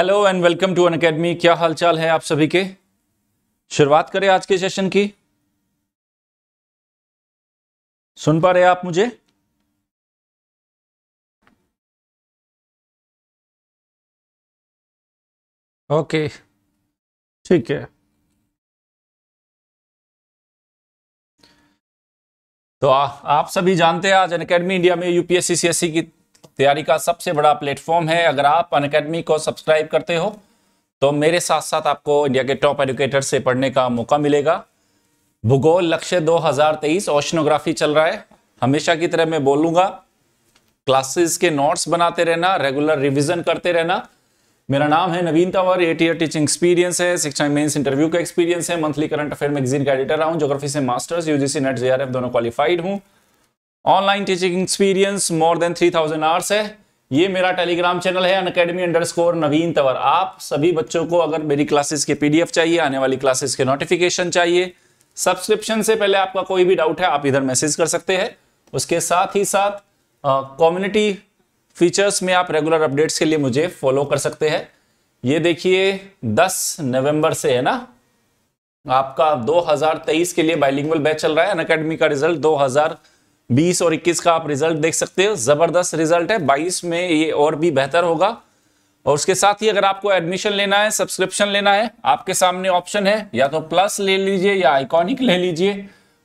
Hello and welcome to Unacademy क्या हालचाल है आप सभी के? शुरुआत करें आज के सेशन की। सुन पा रहे आप मुझे? ओके ठीक है। तो आ, आप सभी जानते हैं आज अन अकेडमी इंडिया में यूपीएससी सीएससी की तैयारी का सबसे बड़ा प्लेटफॉर्म है। अगर आप अन अकेडमी को सब्सक्राइब करते हो तो मेरे साथ साथ आपको इंडिया के टॉप एजुकेटर से पढ़ने का मौका मिलेगा। भूगोल लक्ष्य 2023 ओशनोग्राफी चल रहा है। हमेशा की तरह मैं बोलूँगा, क्लासेस के नोट्स बनाते रहना, रेगुलर रिवीजन करते रहना। मेरा नाम है Naveen Tanwar eight year teaching experience है, शिक्षा मेंस इंटरव्यू का एक्सपीरियंस है। मंथली करंट अफेयर मैगजीन का एडिटर रहा हूँ ज्योग्राफी से मास्टर्स यूजीसी नेट जेआरएफ दोनों क्वालिफाइड हूँ। Online teaching experience more than three thousand hours है। ये मेरा टेलीग्राम चैनल है अनकेडमी अंडर स्कोर नवीन तंवर आप सभी बच्चों को अगर मेरी क्लासेस के पीडीएफ चाहिए, आने वाली क्लासेस के नोटिफिकेशन चाहिए सब्सक्रिप्शन से पहले आपका कोई भी डाउट है, आप इधर मैसेज कर सकते हैं। उसके साथ ही साथ कम्युनिटी फीचर्स में आप रेगुलर अपडेट्स के लिए मुझे फॉलो कर सकते हैं। ये देखिए 10 नवंबर से है ना? आपका 2023 के लिए बाइलिंगुअल बैच चल रहा है। अनकेडमी का रिज़ल्ट 2020 और 21 का आप रिज़ल्ट देख सकते हो। ज़बरदस्त रिज़ल्ट है। 22 में ये और भी बेहतर होगा। और उसके साथ ही अगर आपको एडमिशन लेना है सब्सक्रिप्शन लेना है आपके सामने ऑप्शन है या तो प्लस ले लीजिए या आइकॉनिक ले लीजिए।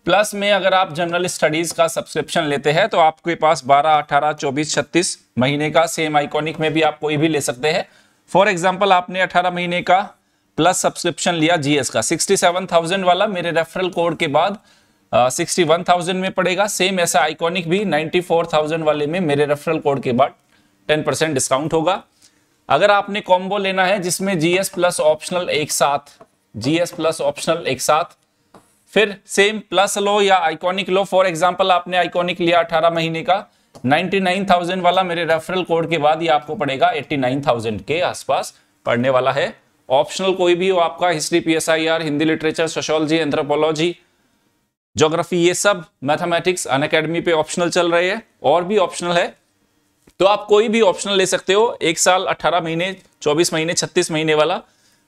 प्लस में अगर आप जनरल स्टडीज़ का सब्सक्रिप्शन लेते हैं तो आपके पास 12, 18, 24, 36 महीने का सेम आइकॉनिक में भी आप कोई भी ले सकते हैं। फॉर एग्ज़ाम्पल आपने 18 महीने का प्लस सब्सक्रिप्शन लिया जीएस का। 67,000 वाला मेरे रेफरल कोड के बाद सिक्सटी वन थाउज़ेंड में पड़ेगा। सेम ऐसा आइकॉनिक भी 94,000 वाले में मेरे रेफरल कोड के बाद 10 परसेंट डिस्काउंट होगा। अगर आपने कॉम्बो लेना है जिसमें जीएस प्लस ऑप्शनल एक साथ जीएस प्लस ऑप्शनल एक साथ फिर सेम प्लस लो या आइकॉनिक लो। फॉर एग्जांपल आपने आइकॉनिक लिया 18 महीने का 99,000 वाला मेरे रेफरल कोड के बाद ये आपको पड़ेगा 89,000 के आसपास पढ़ने वाला है। ऑप्शनल कोई भी हो आपका history PSIR Hindi literature sociology anthropology geography ये सब मैथमेटिक्स अन अकेडमी पे ऑप्शनल चल रहे हैं, और भी ऑप्शनल है। तो आप कोई भी ऑप्शनल ले सकते हो, एक साल 18 महीने 24 महीने 36 महीने वाला।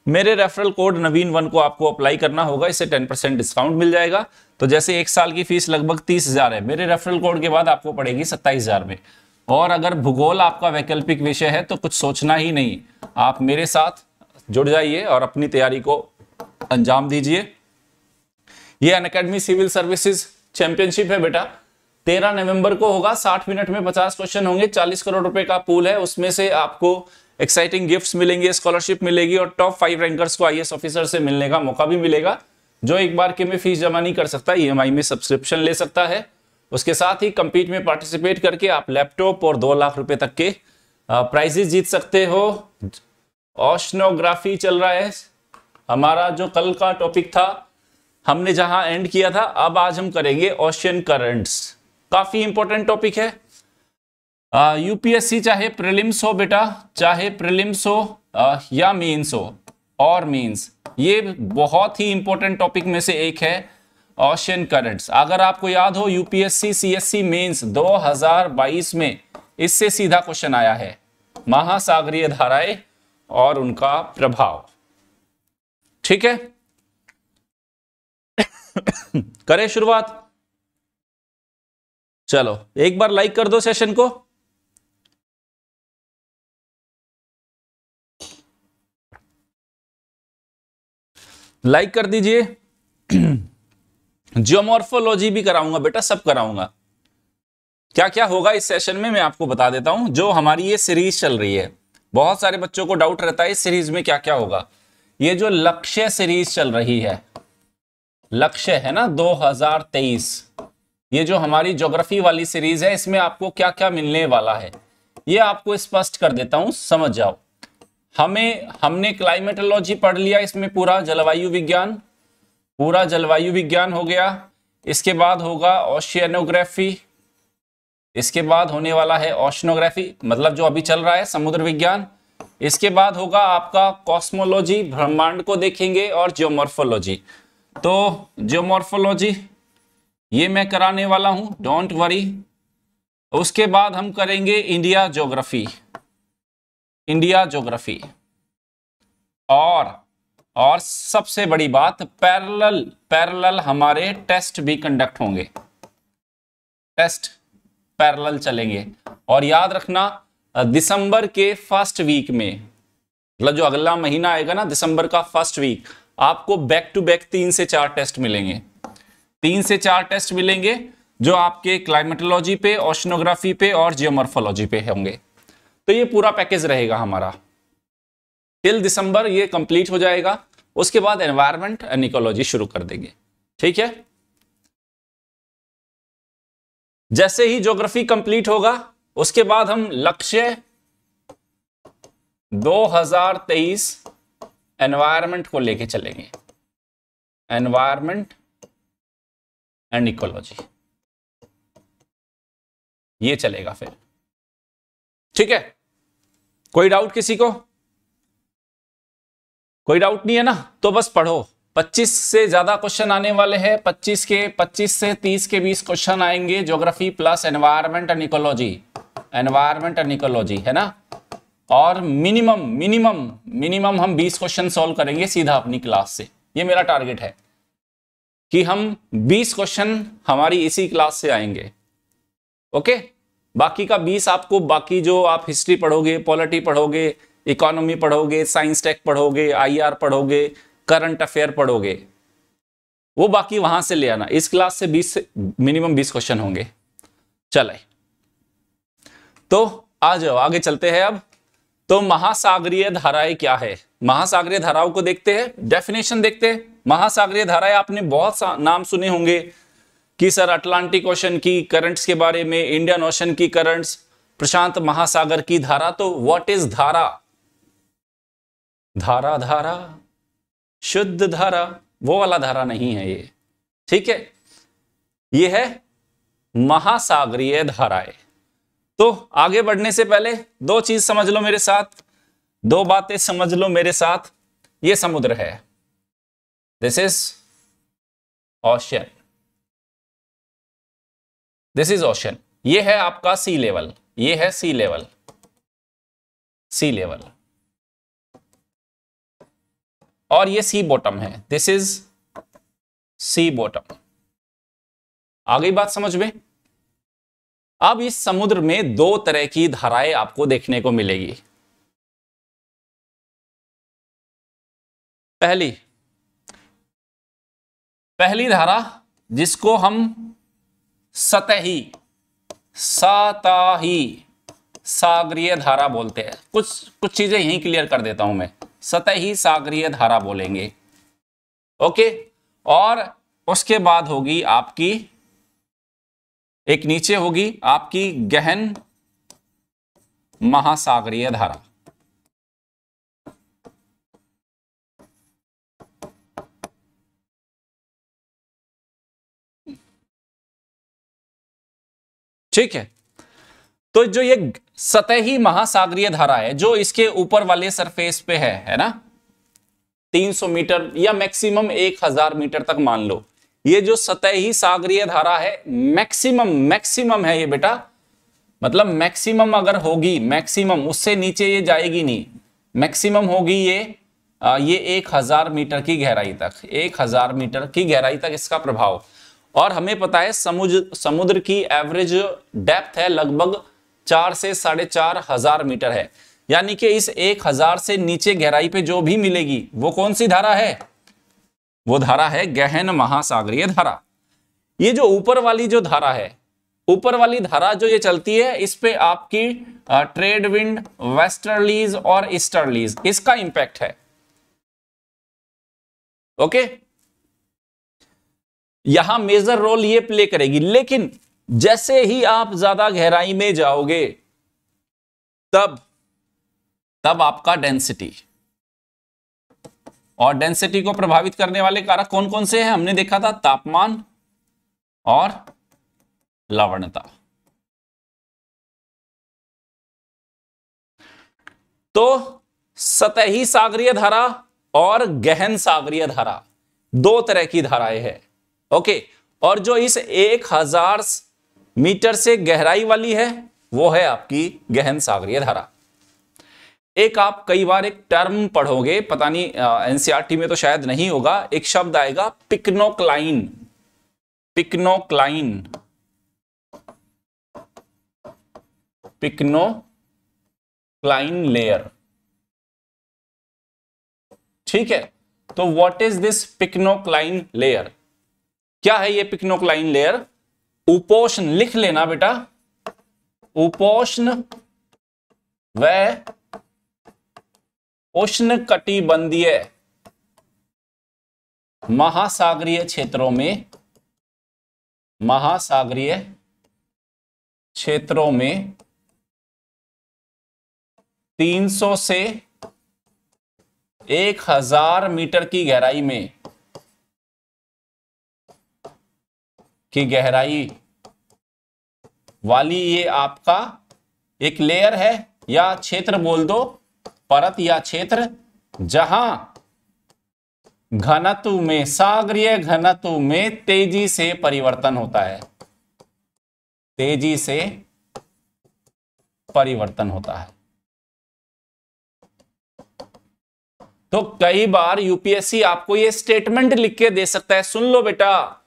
मेरे रेफरल कोड नवीन वन को आपको अप्लाई करना होगा, इससे 10 परसेंट डिस्काउंट मिल जाएगा। तो जैसे एक साल की फ़ीस लगभग तीस हज़ार है, मेरे रेफरल कोड के बाद आपको पड़ेगी सत्ताईस हज़ार में। और अगर भूगोल आपका वैकल्पिक विषय है तो कुछ सोचना ही नहीं। आप मेरे साथ जुड़ जाइए और अपनी तैयारी को अंजाम दीजिए। ये Unacademy civil services championship है बेटा। तेरह नवंबर को होगा, साठ मिनट में पचास क्वेश्चन होंगे, चालीस करोड़ रुपए का पूल है, उसमें से आपको एक्साइटिंग गिफ्ट्स मिलेंगे स्कॉलरशिप मिलेगी और टॉप फाइव रैंकर्स को आई ऑफिसर से मिलने का मौका भी मिलेगा, जो एक बार के में फ़ीस जमा नहीं कर सकता ईएमआई में सब्सक्रिप्शन ले सकता है। उसके साथ ही कंपीट में पार्टिसिपेट करके आप लैपटॉप और दो लाख रुपए तक के प्राइजेस जीत सकते हो। ओशनोग्राफी चल रहा है। हमारा जो कल का टॉपिक था हमने जहाँ एंड किया था अब आज हम करेंगे ओशियन करंट्स काफ़ी इंपॉर्टेंट टॉपिक है। यूपीएससी चाहे प्रिलिम्स हो बेटा चाहे प्रिलिम्स हो आ, या मीन्स हो और मीन्स ये बहुत ही इंपॉर्टेंट टॉपिक में से एक है ओशियन करंट्स अगर आपको याद हो यूपीएससी सीएससी मेंस 2022 में इससे सीधा क्वेश्चन आया है। महासागरीय धाराएँ और उनका प्रभाव। ठीक है? करें शुरुआत। चलो, एक बार लाइक कर दो सेशन को। लाइक कर दीजिए। जियोमॉर्फोलॉजी भी कराऊँगा बेटा, सब कराऊँगा। क्या क्या होगा इस सेशन में, मैं आपको बता देता हूँ। जो हमारी ये सीरीज़ चल रही है, बहुत सारे बच्चों को डाउट रहता है इस सीरीज़ में क्या क्या होगा। ये जो लक्ष्य सीरीज़ चल रही है लक्ष्य है ना 2023 ये जो हमारी ज्योग्राफी वाली सीरीज़ है, इसमें आपको क्या क्या मिलने वाला है? ये आपको स्पष्ट कर देता हूँ, समझ जाओ। हमें, हमने क्लाइमेटोलॉजी पढ़ लिया इसमें पूरा, जलवायु विज्ञान। पूरा जलवायु विज्ञान हो गया। इसके बाद होगा ओशियनोग्राफी इसके बाद होने वाला है ओशनोग्राफी मतलब जो अभी चल रहा है, समुद्र विज्ञान। इसके बाद होगा आपका कॉस्मोलॉजी ब्रह्मांड को देखेंगे और जियोमॉर्फोलॉजी तो जियोमॉर्फोलॉजी ये मैं कराने वाला हूँ डोंट वरी उसके बाद हम करेंगे इंडिया ज्योग्राफी इंडिया ज्योग्राफी और और सबसे बड़ी बात पैरेलल पैरेलल हमारे टेस्ट भी कंडक्ट होंगे। टेस्ट पैरेलल चलेंगे। और याद रखना, दिसंबर के फ़र्स्ट वीक में मतलब जो अगला महीना आएगा ना, दिसंबर का फ़र्स्ट वीक आपको बैक टू बैक तीन से चार टेस्ट मिलेंगे। तीन से चार टेस्ट मिलेंगे जो आपके क्लाइमेटोलॉजी पे ऑशनोग्राफी पे और जियोमॉर्फोलॉजी पे होंगे। तो ये पूरा पैकेज रहेगा हमारा। टिल दिसंबर ये कंप्लीट हो जाएगा। उसके बाद एनवायरमेंट एंड इकोलॉजी शुरू कर देंगे। ठीक है? जैसे ही ज्योग्राफी कंप्लीट होगा, उसके बाद हम लक्ष्य 2023 एनवायरमेंट को लेके चलेंगे। Environment and ecology. ये चलेगा फिर। ठीक है? कोई डाउट किसी को? कोई डाउट नहीं है ना? तो बस पढ़ो। 25 से ज़्यादा क्वेश्चन आने वाले हैं। 25 के 25 से 30 के 20 क्वेश्चन आएँगे। Geography plus environment and ecology. Environment and ecology, है ना? और मिनिमम मिनिमम मिनिमम हम 20 क्वेश्चन सॉल्व करेंगे सीधा अपनी क्लास से। ये मेरा टारगेट है कि हम 20 क्वेश्चन हमारी इसी क्लास से आएँगे। ओके बाकी का 20 आपको, बाकी जो आप हिस्ट्री पढ़ोगे पॉलिटी पढ़ोगे इकोनॉमी पढ़ोगे साइंस टेक पढ़ोगे आईआर पढ़ोगे करंट अफेयर पढ़ोगे, वो बाकी वहाँ से ले आना। इस क्लास से 20 से मिनिमम 20 क्वेश्चन होंगे। चले। तो आ जाओ, आगे चलते हैं अब। तो महासागरीय धाराएँ क्या है? महासागरीय धाराओं को देखते हैं डेफिनेशन देखते हैं। महासागरीय धाराएँ आपने बहुत नाम सुने होंगे कि सर अटलांटिक ओशन की करंट्स के बारे में इंडियन ओशन की करंट्स प्रशांत महासागर की धारा तो व्हाट इज़ धारा? धारा धारा, शुद्ध धारा, वो वाला धारा नहीं है ये। ठीक है? ये है महासागरीय धाराएँ। तो आगे बढ़ने से पहले दो चीज़ समझ लो मेरे साथ। दो बातें समझ लो मेरे साथ। ये समुद्र है। This is ocean this is ocean ये है आपका सी लेवल ये है सी लेवल सी लेवल और ये सी बॉटम है। दिस इज़ सी बॉटम आ गई बात समझ में? अब इस समुद्र में दो तरह की धाराएँ आपको देखने को मिलेगी। पहली पहली धारा जिसको हम सतही सतही, सागरीय धारा बोलते हैं। कुछ कुछ चीज़ें यहीं क्लियर कर देता हूँ मैं। सतही सागरीय धारा बोलेंगे। ओके? और उसके बाद होगी आपकी एक नीचे होगी आपकी गहन महासागरीय धारा। ठीक है? तो जो ये सतही महासागरीय धारा है, जो इसके ऊपर वाले सरफेस पे है है ना? 300 मीटर या मैक्सिमम 1000 मीटर तक मान लो। ये जो सतही सागरीय धारा है मैक्सिमम मैक्सिमम है ये बेटा। मतलब मैक्सिमम अगर होगी मैक्सिमम उससे नीचे ये जाएगी नहीं। मैक्सिमम होगी ये आ, ये एक हज़ार मीटर की गहराई तक एक हज़ार मीटर की गहराई तक इसका प्रभाव। और हमें पता है समुद्र समुद्र की एवरेज डेप्थ है लगभग चार से साढ़े चार हज़ार मीटर है। यानी कि इस एक हज़ार से नीचे गहराई पे जो भी मिलेगी वो कौन सी धारा है? वो धारा है गहन महासागरीय धारा। ये जो ऊपर वाली जो धारा है, ऊपर वाली धारा जो ये चलती है, इस पे आपकी ट्रेड विंड, वेस्टर्लीज और ईस्टर्लीज, इसका इंपैक्ट है। ओके? यहाँ मेजर रोल ये प्ले करेगी, लेकिन जैसे ही आप ज़्यादा गहराई में जाओगे, तब तब आपका डेंसिटी और डेंसिटी को प्रभावित करने वाले कारक कौन कौन से हैं? हमने देखा था तापमान और लवणता। तो सतही सागरीय धारा और गहन सागरीय धारा, दो तरह की धाराएँ हैं। ओके, और जो इस एक हज़ार मीटर से गहराई वाली है, वो है आपकी गहन सागरीय धारा। एक आप कई बार एक टर्म पढ़ोगे, पता नहीं एनसीआरटी e में तो शायद नहीं होगा, एक शब्द आएगा, पिक्नोक्लाइन। पिक्नोक्लाइन। Pycnocline layer. ठीक है तो what is this pycnocline layer? क्या है ये पिक्नोक्लाइन लेयर? उपोष्ण, लिख लेना बेटा। उपोष्ण व उष्ण कटिबंधीय महासागरीय क्षेत्रों में, महासागरीय क्षेत्रों में 300 से 1000 मीटर की गहराई में, की गहराई वाली ये आपका एक लेयर है या क्षेत्र बोल दो परत या क्षेत्र, जहाँ घनत्व में, सागरीय घनत्व में तेज़ी से परिवर्तन होता है। तेज़ी से परिवर्तन होता है। तो कई बार यूपीएससी आपको ये स्टेटमेंट लिख के दे सकता है। सुन लो बेटा।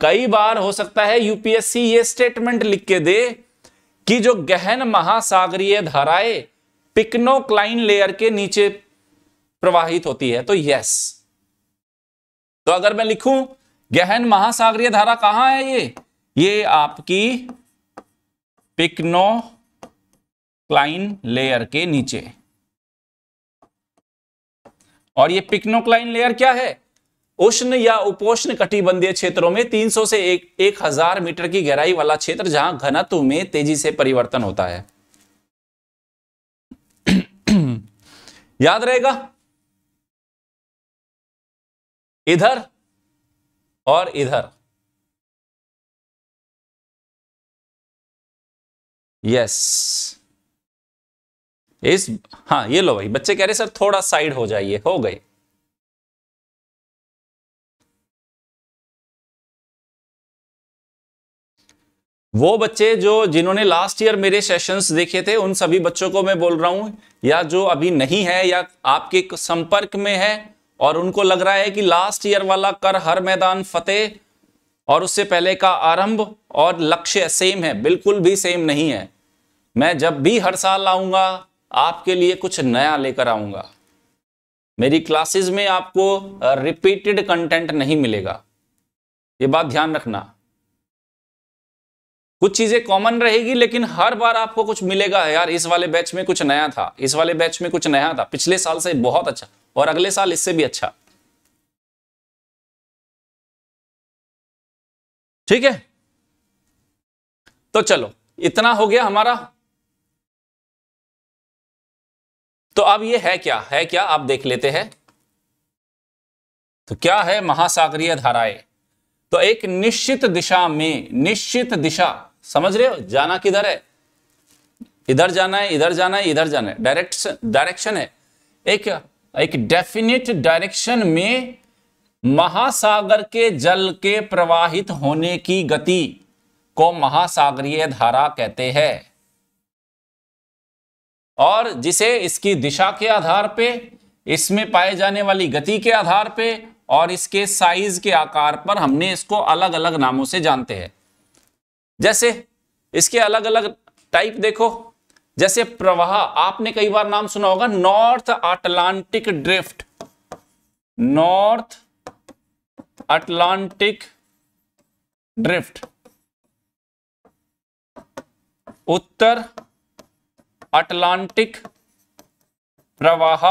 कई बार हो सकता है यूपीएससी ये स्टेटमेंट लिख के दे कि जो गहन महासागरीय धाराएँ पिक्नोक्लाइन लेयर के नीचे प्रवाहित होती है तो यस तो अगर मैं लिखूं गहन महासागरीय धारा कहाँ है ये? ये आपकी पिक्नोक्लाइन लेयर के नीचे। और ये पिक्नोक्लाइन लेयर क्या है? उष्ण या उपोष्ण कटिबंधीय क्षेत्रों में 300 से एक, एक हज़ार मीटर की गहराई वाला क्षेत्र जहाँ घनत्व में तेज़ी से परिवर्तन होता है। याद रहेगा? इधर और इधर। यस इस हाँ ये लो भाई, बच्चे कह रहे सर, थोड़ा साइड हो जाइए। हो गए। वो बच्चे जो जिन्होंने लास्ट ईयर मेरे सेशंस देखे थे, उन सभी बच्चों को मैं बोल रहा हूँ, या जो अभी नहीं है, या आपके संपर्क में है, और उनको लग रहा है कि लास्ट ईयर वाला कर हर मैदान फतेह, और उससे पहले का आरंभ, और लक्ष्य सेम है, बिल्कुल भी सेम नहीं है। मैं जब भी हर साल आऊँगा, आपके लिए कुछ नया लेकर आऊँगा। मेरी क्लासेस में आपको रिपीटेड कंटेंट नहीं मिलेगा। ये बात ध्यान रखना। कुछ चीज़ें कॉमन रहेगी, लेकिन हर बार आपको कुछ मिलेगा यार। इस वाले बैच में कुछ नया था, इस वाले बैच में कुछ नया था। पिछले साल से बहुत अच्छा और अगले साल इससे भी अच्छा। ठीक है? तो चलो, इतना हो गया हमारा। तो अब ये है क्या? है क्या? आप देख लेते हैं। तो क्या है महासागरीय धाराएँ? तो एक निश्चित दिशा में, निश्चित दिशा समझ रहे हो? जाना किधर है? इधर जाना है, इधर जाना है, इधर जाना है। डायरेक्शन डायरेक्शन है। एक एक डेफिनेट डायरेक्शन में महासागर के जल के प्रवाहित होने की गति को महासागरीय धारा कहते हैं। और जिसे इसकी दिशा के आधार पे, इसमें पाए जाने वाली गति के आधार पे और इसके साइज़ के आकार पर हमने इसको अलग अलग नामों से जानते हैं। जैसे इसके अलग अलग टाइप देखो। जैसे प्रवाह, आपने कई बार नाम सुना होगा North Atlantic drift North Atlantic drift उत्तर अटलांटिक प्रवाह।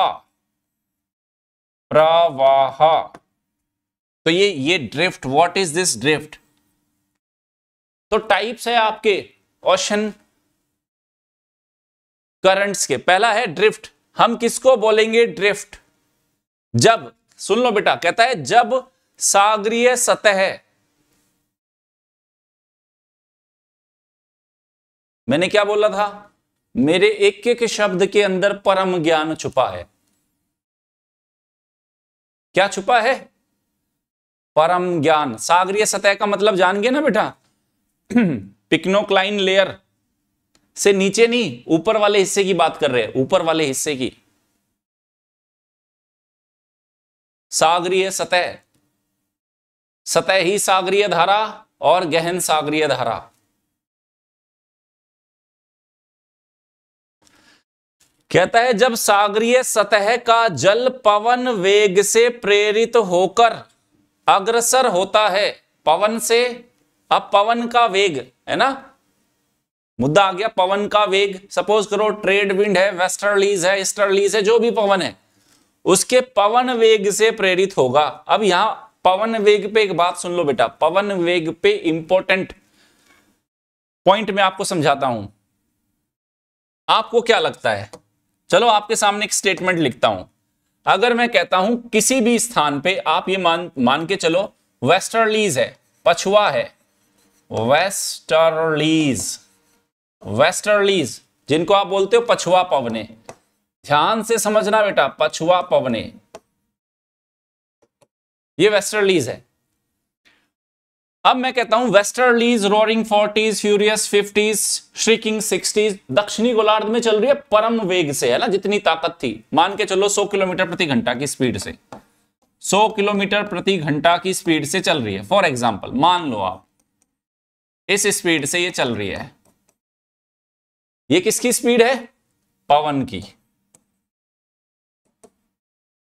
प्रवाह। तो ये ये drift what is this drift तो टाइप्स है आपके ओशन करंट्स के। पहला है ड्रिफ्ट हम किसको बोलेंगे ड्रिफ्ट जब, सुन लो बेटा, कहता है जब सागरीय सतह। मैंने क्या बोला था? मेरे एक एक शब्द के अंदर परम ज्ञान छुपा है। क्या छुपा है? परम ज्ञान। सागरीय सतह का मतलब जान गए ना बेटा? पिक्नोक्लाइन लेयर से नीचे नहीं, ऊपर वाले हिस्से की बात कर रहे हैं, ऊपर वाले हिस्से की। सागरीय सतह। सतह ही सागरीय धारा और गहन सागरीय धारा। कहता है, जब सागरीय सतह का जल पवन वेग से प्रेरित होकर अग्रसर होता है, पवन से अब पवन का वेग, है ना? मुद्दा आ गया, पवन का वेग। सपोज़ करो ट्रेड विंड है वेस्टर्लीज है ईस्टर्लीज है, जो भी पवन है, उसके पवन वेग से प्रेरित होगा। अब यहाँ पवन वेग पे एक बात सुन लो बेटा, पवन वेग पे इंपॉर्टेंट पॉइंट में आपको समझाता हूँ। आपको क्या लगता है? चलो, आपके सामने एक स्टेटमेंट लिखता हूँ। अगर मैं कहता हूँ, किसी भी स्थान पे आप ये मान मान के चलो वेस्टर्लीज है, पछुआ है वेस्टर्लीज वेस्टर्लीज जिनको आप बोलते हो पछुआ पवने। ध्यान से समझना बेटा, पछुआ पवने। ये वेस्टर्लीज है। अब मैं कहता हूँ westerlies roaring forties furious fifties shrieking sixties दक्षिणी गोलार्ध में चल रही है, परम वेग से, है ना? जितनी ताकत थी। मान के चलो 100 किलोमीटर प्रति घंटा की स्पीड से। 100 किलोमीटर प्रति घंटा की स्पीड से चल रही है। फॉर एग्ज़ाम्पल मान लो आप। इस स्पीड से ये चल रही है। ये किसकी स्पीड है? पवन की।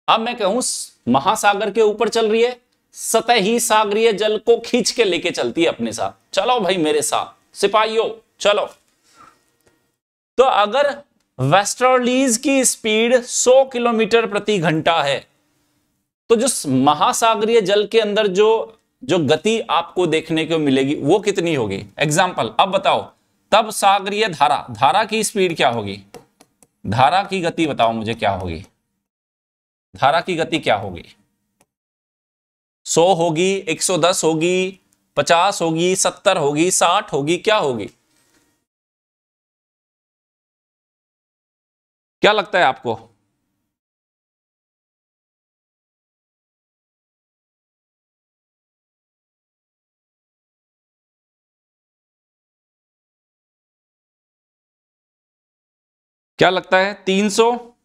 अब मैं कहूँ महासागर के ऊपर चल रही है, सतही सागरीय जल को खींच के लेके चलती है अपने साथ। चलो भाई मेरे साथ, सिपाहियों, चलो। तो अगर वेस्टर्लीज की स्पीड 100 किलोमीटर प्रति घंटा है तो जो महासागरीय जल के अंदर जो जो गति आपको देखने को मिलेगी, वो कितनी होगी? एग्ज़ाम्पल अब बताओ, तब सागरीय धारा धारा की स्पीड क्या होगी? धारा की गति बताओ मुझे क्या होगी? धारा की गति क्या होगी? 100 होगी 110 होगी 50 होगी 70 होगी 60 होगी, क्या होगी? क्या लगता है आपको? क्या लगता है? तीन 300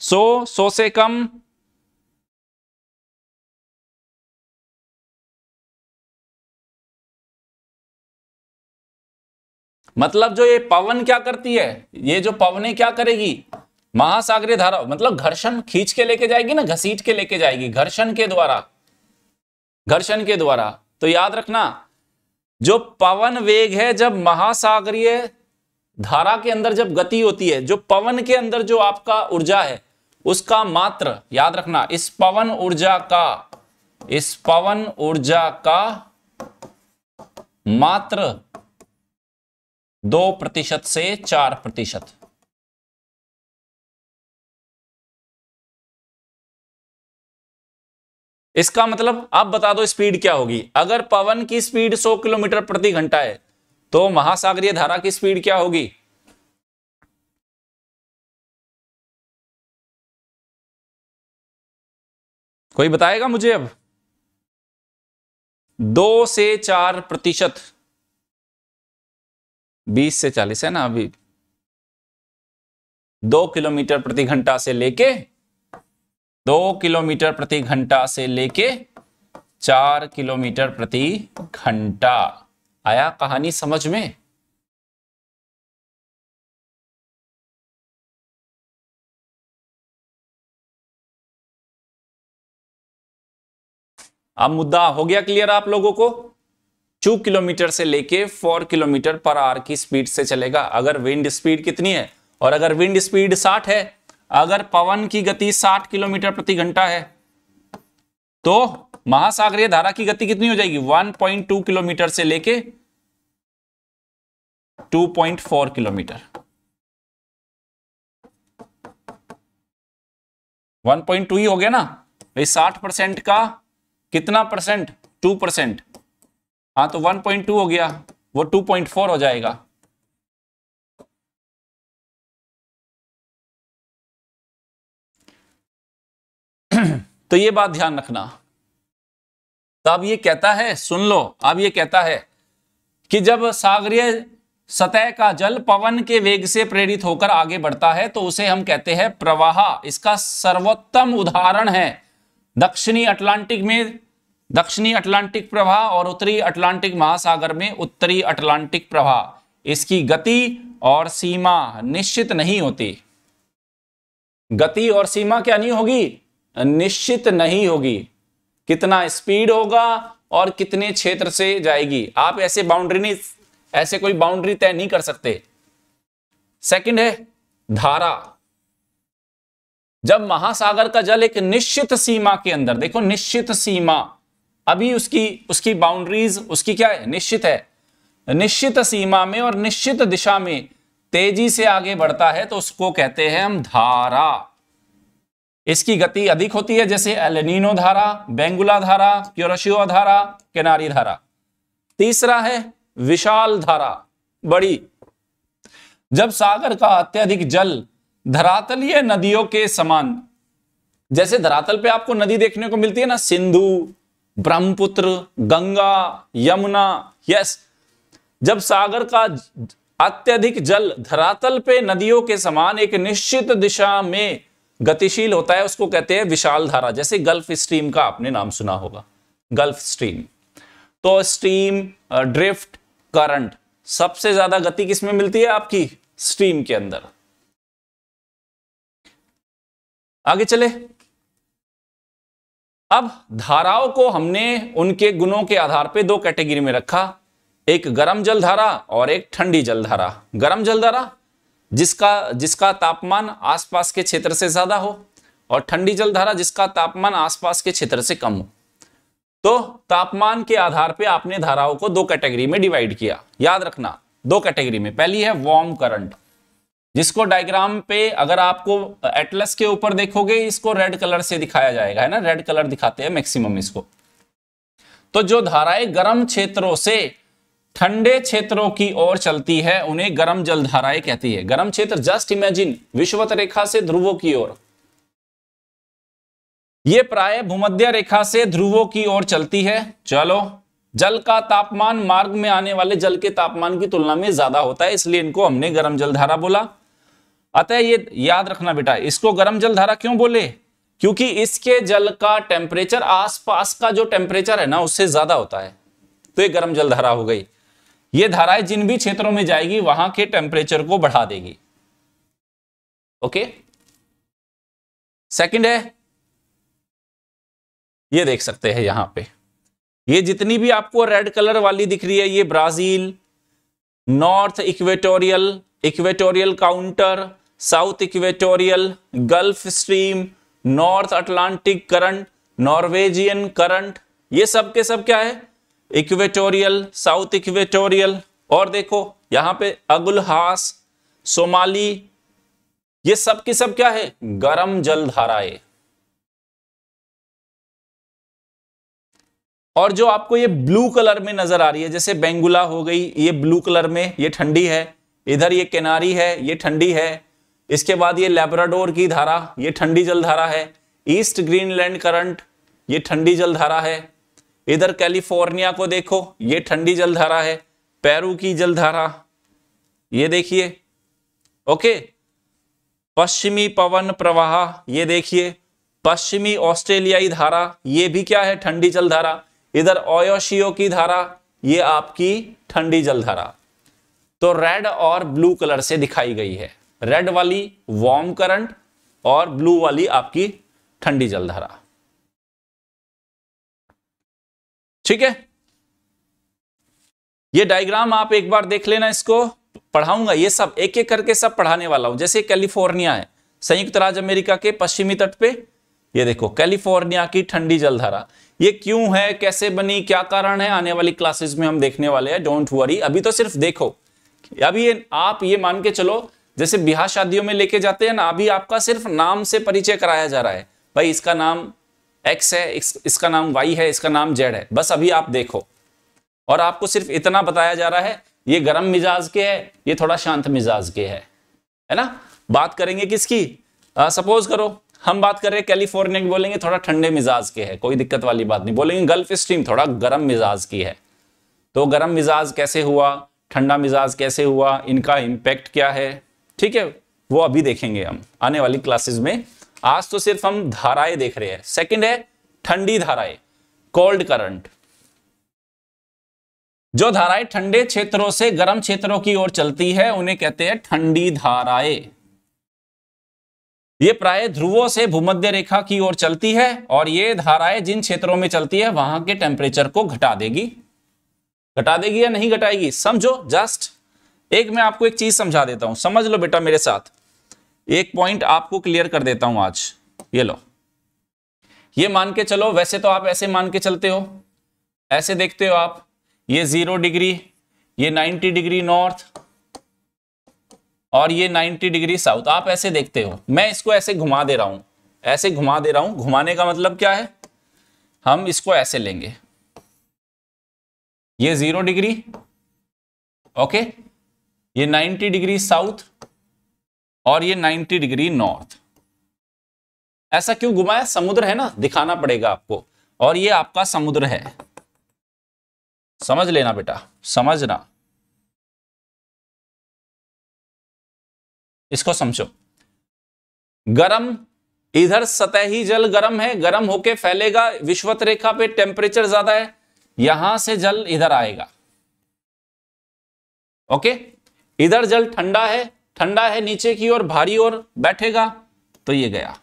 100 100 से कम। मतलब जो ये पवन क्या करती है? ये जो पवने क्या करेगी? महासागरीय धारा मतलब घर्षण खींच के लेके जाएगी ना, घसीट के लेके जाएगी, घर्षण के द्वारा। घर्षण के द्वारा। तो याद रखना, जो पवन वेग है, जब महासागरीय धारा के अंदर जब गति होती है, जो पवन के अंदर जो आपका ऊर्जा है, उसका मात्र, याद रखना, इस पवन ऊर्जा का, इस पवन ऊर्जा का मात्र दो प्रतिशत से चार प्रतिशत। इसका मतलब आप बता दो स्पीड क्या होगी। अगर पवन की स्पीड 100 किलोमीटर प्रति घंटा है तो महासागरीय धारा की स्पीड क्या होगी? कोई बताएगा मुझे अब? दो से चार प्रतिशत। बीस से चालीस है ना अभी? दो किलोमीटर प्रति घंटा से लेके, दो किलोमीटर प्रति घंटा से लेके, चार किलोमीटर प्रति घंटा। आया कहानी समझ में? अब मुद्दा हो गया क्लियर आप लोगों को? टू किलोमीटर से लेके फोर किलोमीटर पर आवर की स्पीड से चलेगा। अगर विंड स्पीड कितनी है? और अगर विंड स्पीड 60 है? अगर पवन की गति 60 किलोमीटर प्रति घंटा है तो महासागरीय धारा की गति कितनी हो जाएगी? 1.2 किलोमीटर से लेके 2.4 किलोमीटर। 1.2 ही हो गया ना? भाई 60 परसेंट का कितना परसेंट? 2 परसेंट। हाँ तो 1.2 हो गया। वो 2.4 हो जाएगा। तो ये बात ध्यान रखना। तो अब ये कहता है, सुन लो अब ये कहता है कि जब सागरीय सतह का जल पवन के वेग से प्रेरित होकर आगे बढ़ता है तो उसे हम कहते हैं प्रवाह। इसका सर्वोत्तम उदाहरण है दक्षिणी अटलांटिक में, दक्षिणी अटलांटिक प्रवाह और उत्तरी अटलांटिक महासागर में उत्तरी अटलांटिक प्रवाह। इसकी गति और सीमा निश्चित नहीं होती। गति और सीमा क्या नहीं होगी? निश्चित नहीं होगी। कितना स्पीड होगा और कितने क्षेत्र से जाएगी। आप ऐसे बाउंड्री नहीं, ऐसे कोई बाउंड्री तय नहीं कर सकते। सेकंड है, धारा। जब महासागर का जल एक निश्चित सीमा के अंदर, देखो निश्चित सीमा, अभी उसकी उसकी बाउंड्रीज उसकी क्या है? निश्चित है। निश्चित सीमा में और निश्चित दिशा में तेज़ी से आगे बढ़ता है तो उसको कहते हैं हम धारा। इसकी गति अधिक होती है, जैसे एलेनिनो धारा, बेंगुला धारा, क्योरशियो धारा, किनारी धारा। तीसरा है विशाल धारा, बड़ी। जब सागर का अत्यधिक जल धरातलीय नदियों के समान, जैसे धरातल पे आपको नदी देखने को मिलती है ना, सिंधु, ब्रह्मपुत्र, गंगा, यमुना, यस। जब सागर का अत्यधिक जल धरातल पे नदियों के समान एक निश्चित दिशा में गतिशील होता है, उसको कहते हैं विशाल धारा। जैसे गल्फ स्ट्रीम का आपने नाम सुना होगा। गल्फ स्ट्रीम तो स्ट्रीम ड्रिफ्ट करंट सबसे ज़्यादा गति किसमें मिलती है आपकी? स्ट्रीम के अंदर। आगे चले। अब धाराओं को हमने उनके गुणों के आधार पे दो कैटेगरी में रखा। एक गर्म जल धारा और एक ठंडी जल धारा। गर्म जल धारा जिसका जिसका तापमान आसपास के क्षेत्र से ज़्यादा हो और ठंडी जल धारा जिसका तापमान आसपास के क्षेत्र से कम हो। तो तापमान के आधार पे आपने धाराओं को दो कैटेगरी में डिवाइड किया। याद रखना, दो कैटेगरी में। पहली है वार्म करंट, जिसको डायग्राम पे अगर आपको एटलस के ऊपर देखोगे, इसको रेड कलर से दिखाया जाएगा, है ना? रेड कलर दिखाते हैं मैक्सिमम इसको। तो जो धाराएँ गर्म क्षेत्रों से ठंडे क्षेत्रों की ओर चलती है, उन्हें गर्म जलधाराएँ कहती है। गर्म क्षेत्र जस्ट इमेजिन विश्वत रेखा से ध्रुवों की ओर। यह प्राय भूमध्य रेखा से ध्रुवों की ओर चलती है। चलो, जल का तापमान मार्ग में आने वाले जल के तापमान की तुलना में ज़्यादा होता है, इसलिए इनको हमने गर्म जलधारा बोला। अतः ये याद रखना बेटा, इसको गर्म जलधारा क्यों बोले? क्योंकि इसके जल का टेम्परेचर आसपास का जो टेम्परेचर है ना, उससे ज़्यादा होता है। तो ये गर्म जलधारा हो गई। ये धाराएँ जिन भी क्षेत्रों में जाएगी, वहाँ के टेम्परेचर को बढ़ा देगी। ओके सेकंड है, ये देख सकते हैं यहाँ पे। ये जितनी भी आपको रेड कलर वाली दिख रही है, ये Brazil North Equatorial equatorial counter South Equatorial gulf stream North Atlantic current Norwegian current ये सब के सब क्या है? इक्वेटोरियल, साउथ इक्वेटोरियल, और देखो, यहाँ पे अगुलहास, सोमाली, ये सब की सब क्या है? गर्म जल धाराएँ और जो आपको ये ब्लू कलर में नज़र आ रही है, जैसे बेंगुला हो गई, ये ब्लू कलर में, ये ठंडी है। इधर ये किनारी है, ये ठंडी है। इसके बाद ये लेब्राडोर की धारा, ये ठंडी जल धारा है। ईस्ट ग्रीनलैंड करंट, ये ठंडी जलधारा है। इधर कैलिफ़ोर्निया को देखो, ये ठंडी जलधारा है, पेरू की जलधारा। ये देखिए, ओके, पश्चिमी पवन प्रवाह, ये देखिए, पश्चिमी ऑस्ट्रेलियाई धारा, ये भी क्या है, ठंडी जलधारा। इधर ओयोशियो की धारा, ये आपकी ठंडी जलधारा। तो रेड और ब्लू कलर से दिखाई गई है। रेड वाली वार्म करंट और ब्लू वाली आपकी ठंडी जल ठीक है? ये डायग्राम आप एक बार देख लेना इसको। पढ़ाऊँगा, ये सब एक एक करके सब पढ़ाने वाला हूँ। जैसे कैलिफ़ोर्निया है। संयुक्त राज्य अमेरिका के पश्चिमी तट पे। ये देखो कैलिफ़ोर्निया की ठंडी जलधारा। ये क्यों है? कैसे बनी? क्या कारण है? आने वाली क्लासेस में हम देखने वाले हैं। डोंट वरी अभी तो सिर्फ़ देखो। अभी ये, आप ये मान के चलो, जैसे ब्याह शादियों में लेके जाते हैं ना, अभी आपका सिर्फ़ नाम से परिचय कराया जा रहा है। भाई, इसका नाम एक्स है इस, इसका नाम वाई है इसका नाम जेड है। बस अभी आप देखो। और आपको सिर्फ़ इतना बताया जा रहा है ये गर्म मिजाज के है ये थोड़ा शांत मिजाज के है। है ना? बात करेंगे किसकी? सपोज़ करो हम बात कर रहे हैं कैलिफ़ोर्निया की बोलेंगे थोड़ा ठंडे मिजाज के है कोई दिक्कत वाली बात नहीं। बोलेंगे गल्फ स्ट्रीम थोड़ा गर्म मिजाज की है। तो गर्म मिजाज कैसे हुआ ठंडा मिजाज कैसे हुआ इनका इम्पैक्ट क्या है? ठीक है वो अभी देखेंगे हम आने वाली क्लासेस में। आज तो सिर्फ़ हम धाराएँ देख रहे हैं। सेकंड है, ठंडी धाराएँ कोल्ड करंट जो धाराएँ ठंडे क्षेत्रों से गर्म क्षेत्रों की ओर चलती है, उन्हें कहते हैं ठंडी धाराएँ। ये प्राय ध्रुवों से भूमध्य रेखा की ओर चलती है और ये धाराएँ जिन क्षेत्रों में चलती है, वहाँ के टेम्परेचर को घटा देगी। घटा देगी या नहीं घटाएगी? समझो जस्ट एक मैं आपको एक चीज़ समझा देता हूँ। समझ लो बेटा मेरे साथ। एक पॉइंट आपको क्लियर कर देता हूँ आज। ये लो। ये मान के चलो, वैसे तो आप ऐसे मान के चलते हो। ऐसे देखते हो आप, ये ज़ीरो डिग्री ये 90 डिग्री नॉर्थ और ये 90 डिग्री साउथ आप ऐसे देखते हो। मैं इसको ऐसे घुमा दे रहा हूँ। ऐसे घुमा दे रहा हूँ। घुमाने का मतलब क्या है? हम इसको ऐसे लेंगे। ये ज़ीरो डिग्री ओके ये 90 डिग्री साउथ और ये 90 डिग्री नॉर्थ। ऐसा क्यों घुमाया? समुद्र है ना? दिखाना पड़ेगा आपको। और ये आपका समुद्र है। समझ लेना बेटा, समझना। इसको समझो। गरम, इधर सतही जल गरम है, गरम होके फैलेगा, विश्वत रेखा पे टेम्परेचर ज़्यादा है, यहाँ से जल इधर आएगा। ओके? इधर जल ठंडा है ठंडा है नीचे की ओर, भारी ओर, बैठेगा तो ये गया।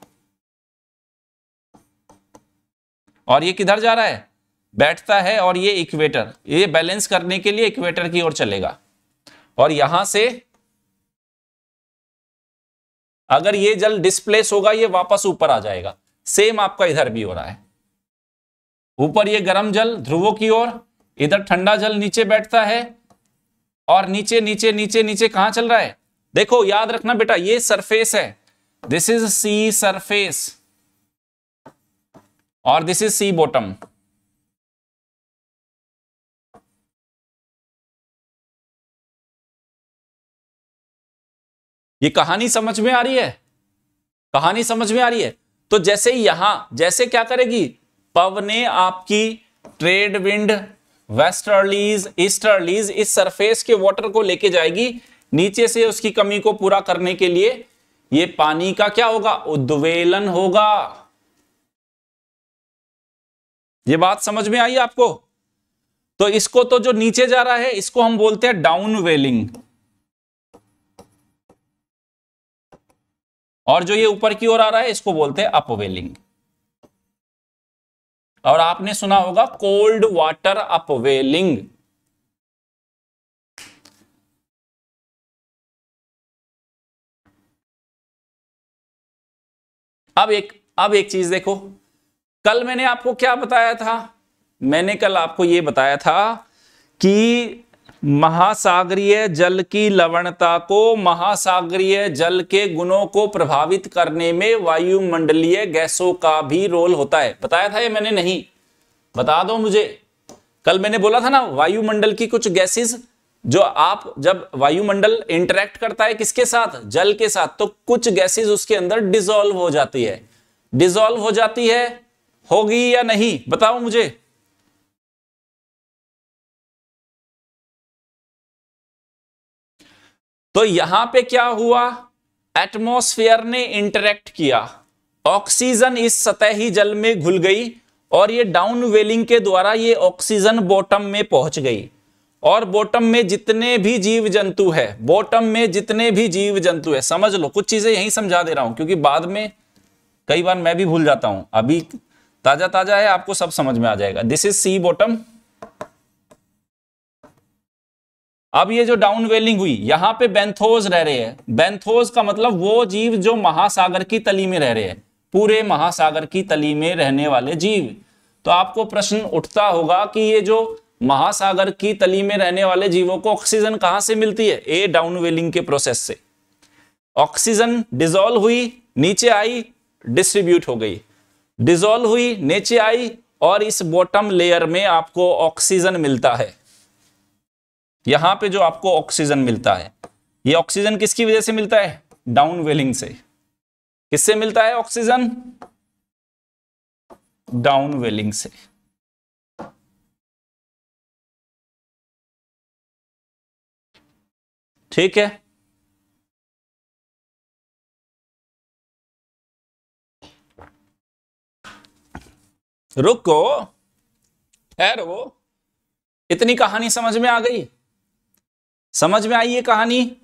और ये किधर जा रहा है? बैठता है और ये इक्वेटर ये बैलेंस करने के लिए इक्वेटर की ओर चलेगा। और यहाँ से अगर ये जल डिस्प्लेस होगा, ये वापस ऊपर आ जाएगा। सेम आपका इधर भी हो रहा है। ऊपर ये गर्म जल ध्रुवों की ओर, इधर ठंडा जल नीचे बैठता है। और नीचे नीचे नीचे नीचे कहाँ चल रहा है? देखो, याद रखना बेटा, ये सरफेस है। दिस इज़ सी सरफेस और दिस इज़ सी बॉटम ये कहानी समझ में आ रही है? कहानी समझ में आ रही है? तो जैसे यहाँ, जैसे क्या करेगी? पवने आपकी ट्रेड विंड वेस्टर्लीज ईस्टर्लीज इस सरफेस के वाटर को लेके जाएगी। नीचे से उसकी कमी को पूरा करने के लिए ये पानी का क्या होगा? उद्वेलन होगा। ये बात समझ में आई आपको? तो इसको तो जो नीचे जा रहा है, इसको हम बोलते हैं डाउन वेलिंग और जो ये ऊपर की ओर आ रहा है, इसको बोलते हैं अपवेलिंग और आपने सुना होगा कोल्ड वाटर अपवेलिंग अब एक अब एक चीज़ देखो। कल मैंने आपको क्या बताया था? मैंने कल आपको यह बताया था कि महासागरीय जल की लवणता को महासागरीय जल के गुणों को प्रभावित करने में वायुमंडलीय गैसों का भी रोल होता है। बताया था ये मैंने? नहीं। बता दो मुझे। कल मैंने बोला था ना, वायुमंडल की कुछ गैसेस जो आप जब वायुमंडल इंटरेक्ट करता है किसके साथ? जल के साथ। तो कुछ गैसेस उसके अंदर डिजोल्व हो जाती है। डिजोल्व हो जाती है, होगी या नहीं? बताओ मुझे। तो यहाँ पे क्या हुआ? एटमॉस्फेयर ने इंटरेक्ट किया। ऑक्सीजन इस सतही जल में घुल गई और ये डाउन वेलिंग के द्वारा ये ऑक्सीजन बॉटम में पहुँच गई। और बॉटम में जितने भी जीव जंतु है बॉटम में जितने भी जीव जंतु है, समझ लो, कुछ चीज़ें यही समझा दे रहा हूँ, क्योंकि बाद में कई बार मैं भी भूल जाता हूँ। अभी ताज़ा ताज़ा है, आपको सब समझ में आ जाएगा। दिस इज़ सी बॉटम अब ये जो डाउन वेलिंग हुई, यहाँ पे बेंथोज रह रहे हैं। बेंथोज का मतलब वो जीव जो महासागर की तली में रह रहे हैं, पूरे महासागर की तली में रहने वाले जीव। तो आपको प्रश्न उठता होगा कि ये जो महासागर की तली में रहने वाले जीवों को ऑक्सीजन कहाँ से मिलती है? ए डाउनवेलिंग के प्रोसेस से। ऑक्सीजन डिजोल्व हुई, नीचे आई डिस्ट्रीब्यूट हो गई। डिजोल्व हुई, नीचे आई और इस बॉटम लेयर में आपको ऑक्सीजन मिलता है। यहाँ पे जो आपको ऑक्सीजन मिलता है, ये ऑक्सीजन किसकी वजह से मिलता है? डाउन वेलिंग से। किससे मिलता है ऑक्सीजन डाउन वेलिंग से। ठीक है? रुको। ठहरो इतनी कहानी समझ में आ गई? समझ में आई ये कहानी?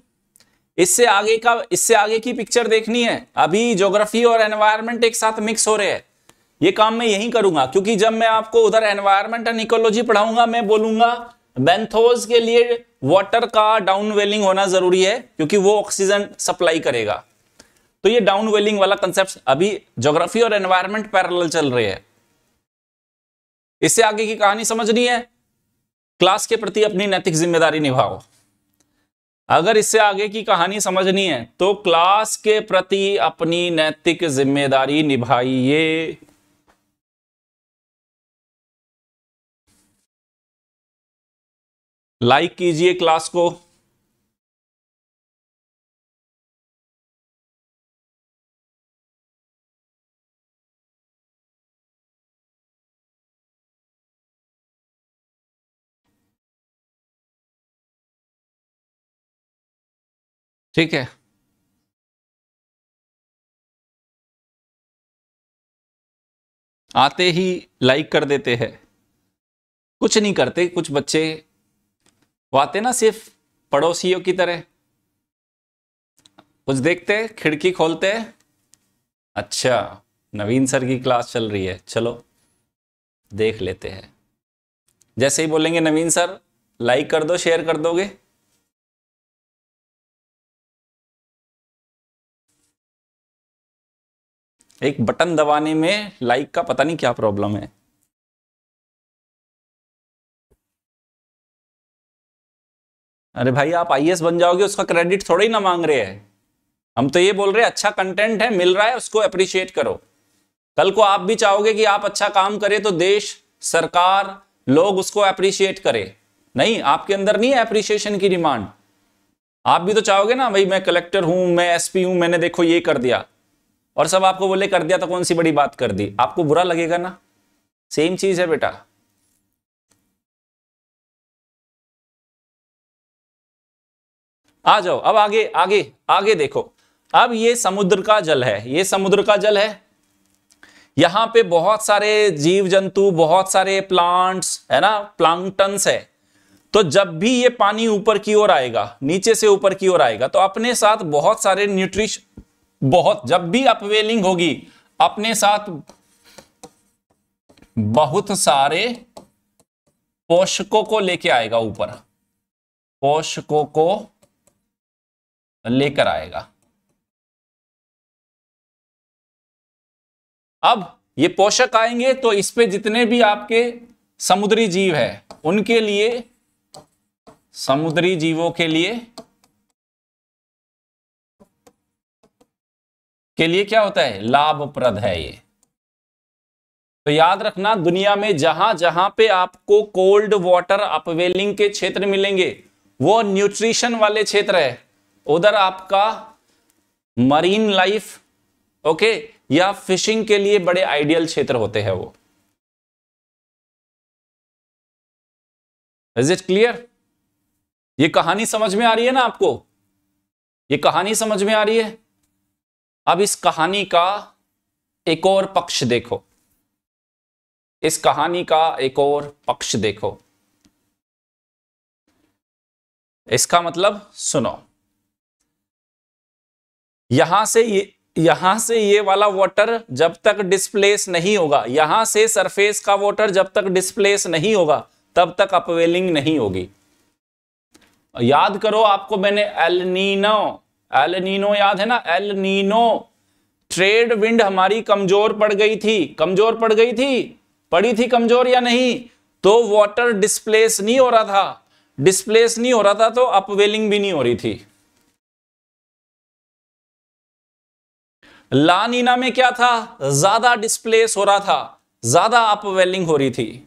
इससे आगे का, इससे आगे की पिक्चर देखनी है। अभी ज्योग्राफी और एनवायरनमेंट एक साथ मिक्स हो रहे हैं। ये काम मैं यही करूँगा, क्योंकि जब मैं आपको उधर एनवायरनमेंट एंड इकोलॉजी पढ़ाऊँगा, मैं बोलूँगा बेंथोज के लिए वाटर का डाउन वेलिंग होना ज़रूरी है, क्योंकि वो ऑक्सीजन सप्लाई करेगा। तो ये डाउन वेलिंग वाला कंसेप्ट अभी ज्योग्राफी और एनवायरमेंट पैरेलल चल रहे हैं। इससे आगे की कहानी समझनी है? क्लास के प्रति अपनी नैतिक ज़िम्मेदारी निभाओ। अगर इससे आगे की कहानी समझनी है तो क्लास के प्रति अपनी नैतिक ज़िम्मेदारी निभाइए। लाइक कीजिए क्लास को। ठीक है। आते ही लाइक कर देते हैं। कुछ नहीं करते, कुछ बच्चे वो आते ना सिर्फ़ पड़ोसियों की तरह। कुछ देखते खिड़की खोलते अच्छा नवीन सर की क्लास चल रही है, चलो, देख लेते हैं। जैसे ही बोलेंगे, नवीन सर लाइक कर दो शेयर कर दोगे। एक बटन दबाने में लाइक का पता नहीं क्या प्रॉब्लम है। अरे भाई, आप आई बन जाओगे, उसका क्रेडिट थोड़ा ही ना मांग रहे हैं। हम तो ये बोल रहे हैं अच्छा कंटेंट है, मिल रहा है, उसको अप्रिशिएट करो। कल को आप भी चाहोगे कि आप अच्छा काम करें तो देश, सरकार, लोग उसको अप्रिशिएट करे। नहीं, आपके अंदर नहीं है अप्रिशिएशन की डिमांड आप भी तो चाहोगे ना, भाई, मैं कलेक्टर हूँ, मैं एसपी हूँ, मैंने देखो ये कर दिया। और सब आपको बोले, कर दिया तो कौन सी बड़ी बात कर दी? आपको बुरा लगेगा ना? सेम चीज़ है बेटा। आ जाओ, अब आगे आगे आगे देखो। अब ये समुद्र का जल है। ये समुद्र का जल है। यहाँ पे बहुत सारे जीव जंतु बहुत सारे प्लांट्स है ना? प्लांटन्स है। तो जब भी ये पानी ऊपर की ओर आएगा, नीचे से ऊपर की ओर आएगा तो अपने साथ बहुत सारे न्यूट्रिश बहुत, जब भी अपवेलिंग होगी, अपने साथ बहुत सारे पोषकों को लेके आएगा ऊपर। पोषकों को लेकर आएगा। अब ये पोषक आएँगे तो इस पे जितने भी आपके समुद्री जीव है, उनके लिए, समुद्री जीवों के लिए के लिए क्या होता है? लाभप्रद है ये। तो याद रखना, दुनिया में जहाँ जहाँ पे आपको कोल्ड वाटर अपवेलिंग के क्षेत्र मिलेंगे, वो न्यूट्रिशन वाले क्षेत्र है। उधर आपका मरीन लाइफ ओके या फिशिंग के लिए बड़े आइडियल क्षेत्र होते हैं वो। इज़ इट क्लियर ये कहानी समझ में आ रही है ना आपको? ये कहानी समझ में आ रही है? अब इस कहानी का एक और पक्ष देखो। इस कहानी का एक और पक्ष देखो। इसका मतलब सुनो। यहाँ से ये, यहाँ से ये वाला वाटर जब तक डिस्प्लेस नहीं होगा, यहाँ से सरफेस का वाटर जब तक डिस्प्लेस नहीं होगा, तब तक अपवेलिंग नहीं होगी। याद करो आपको मैंने एलनीनो एलनीनो याद है ना? एलनीनो ट्रेड विंड हमारी कमज़ोर पड़ गई थी। कमज़ोर पड़ गई थी? पड़ी थी कमज़ोर या नहीं? तो वाटर डिस्प्लेस नहीं हो रहा था। डिस्प्लेस नहीं हो रहा था तो अपवेलिंग भी नहीं हो रही थी। लानीना में क्या था? ज़्यादा डिस्प्लेस हो रहा था। ज़्यादा अपवेलिंग हो रही थी।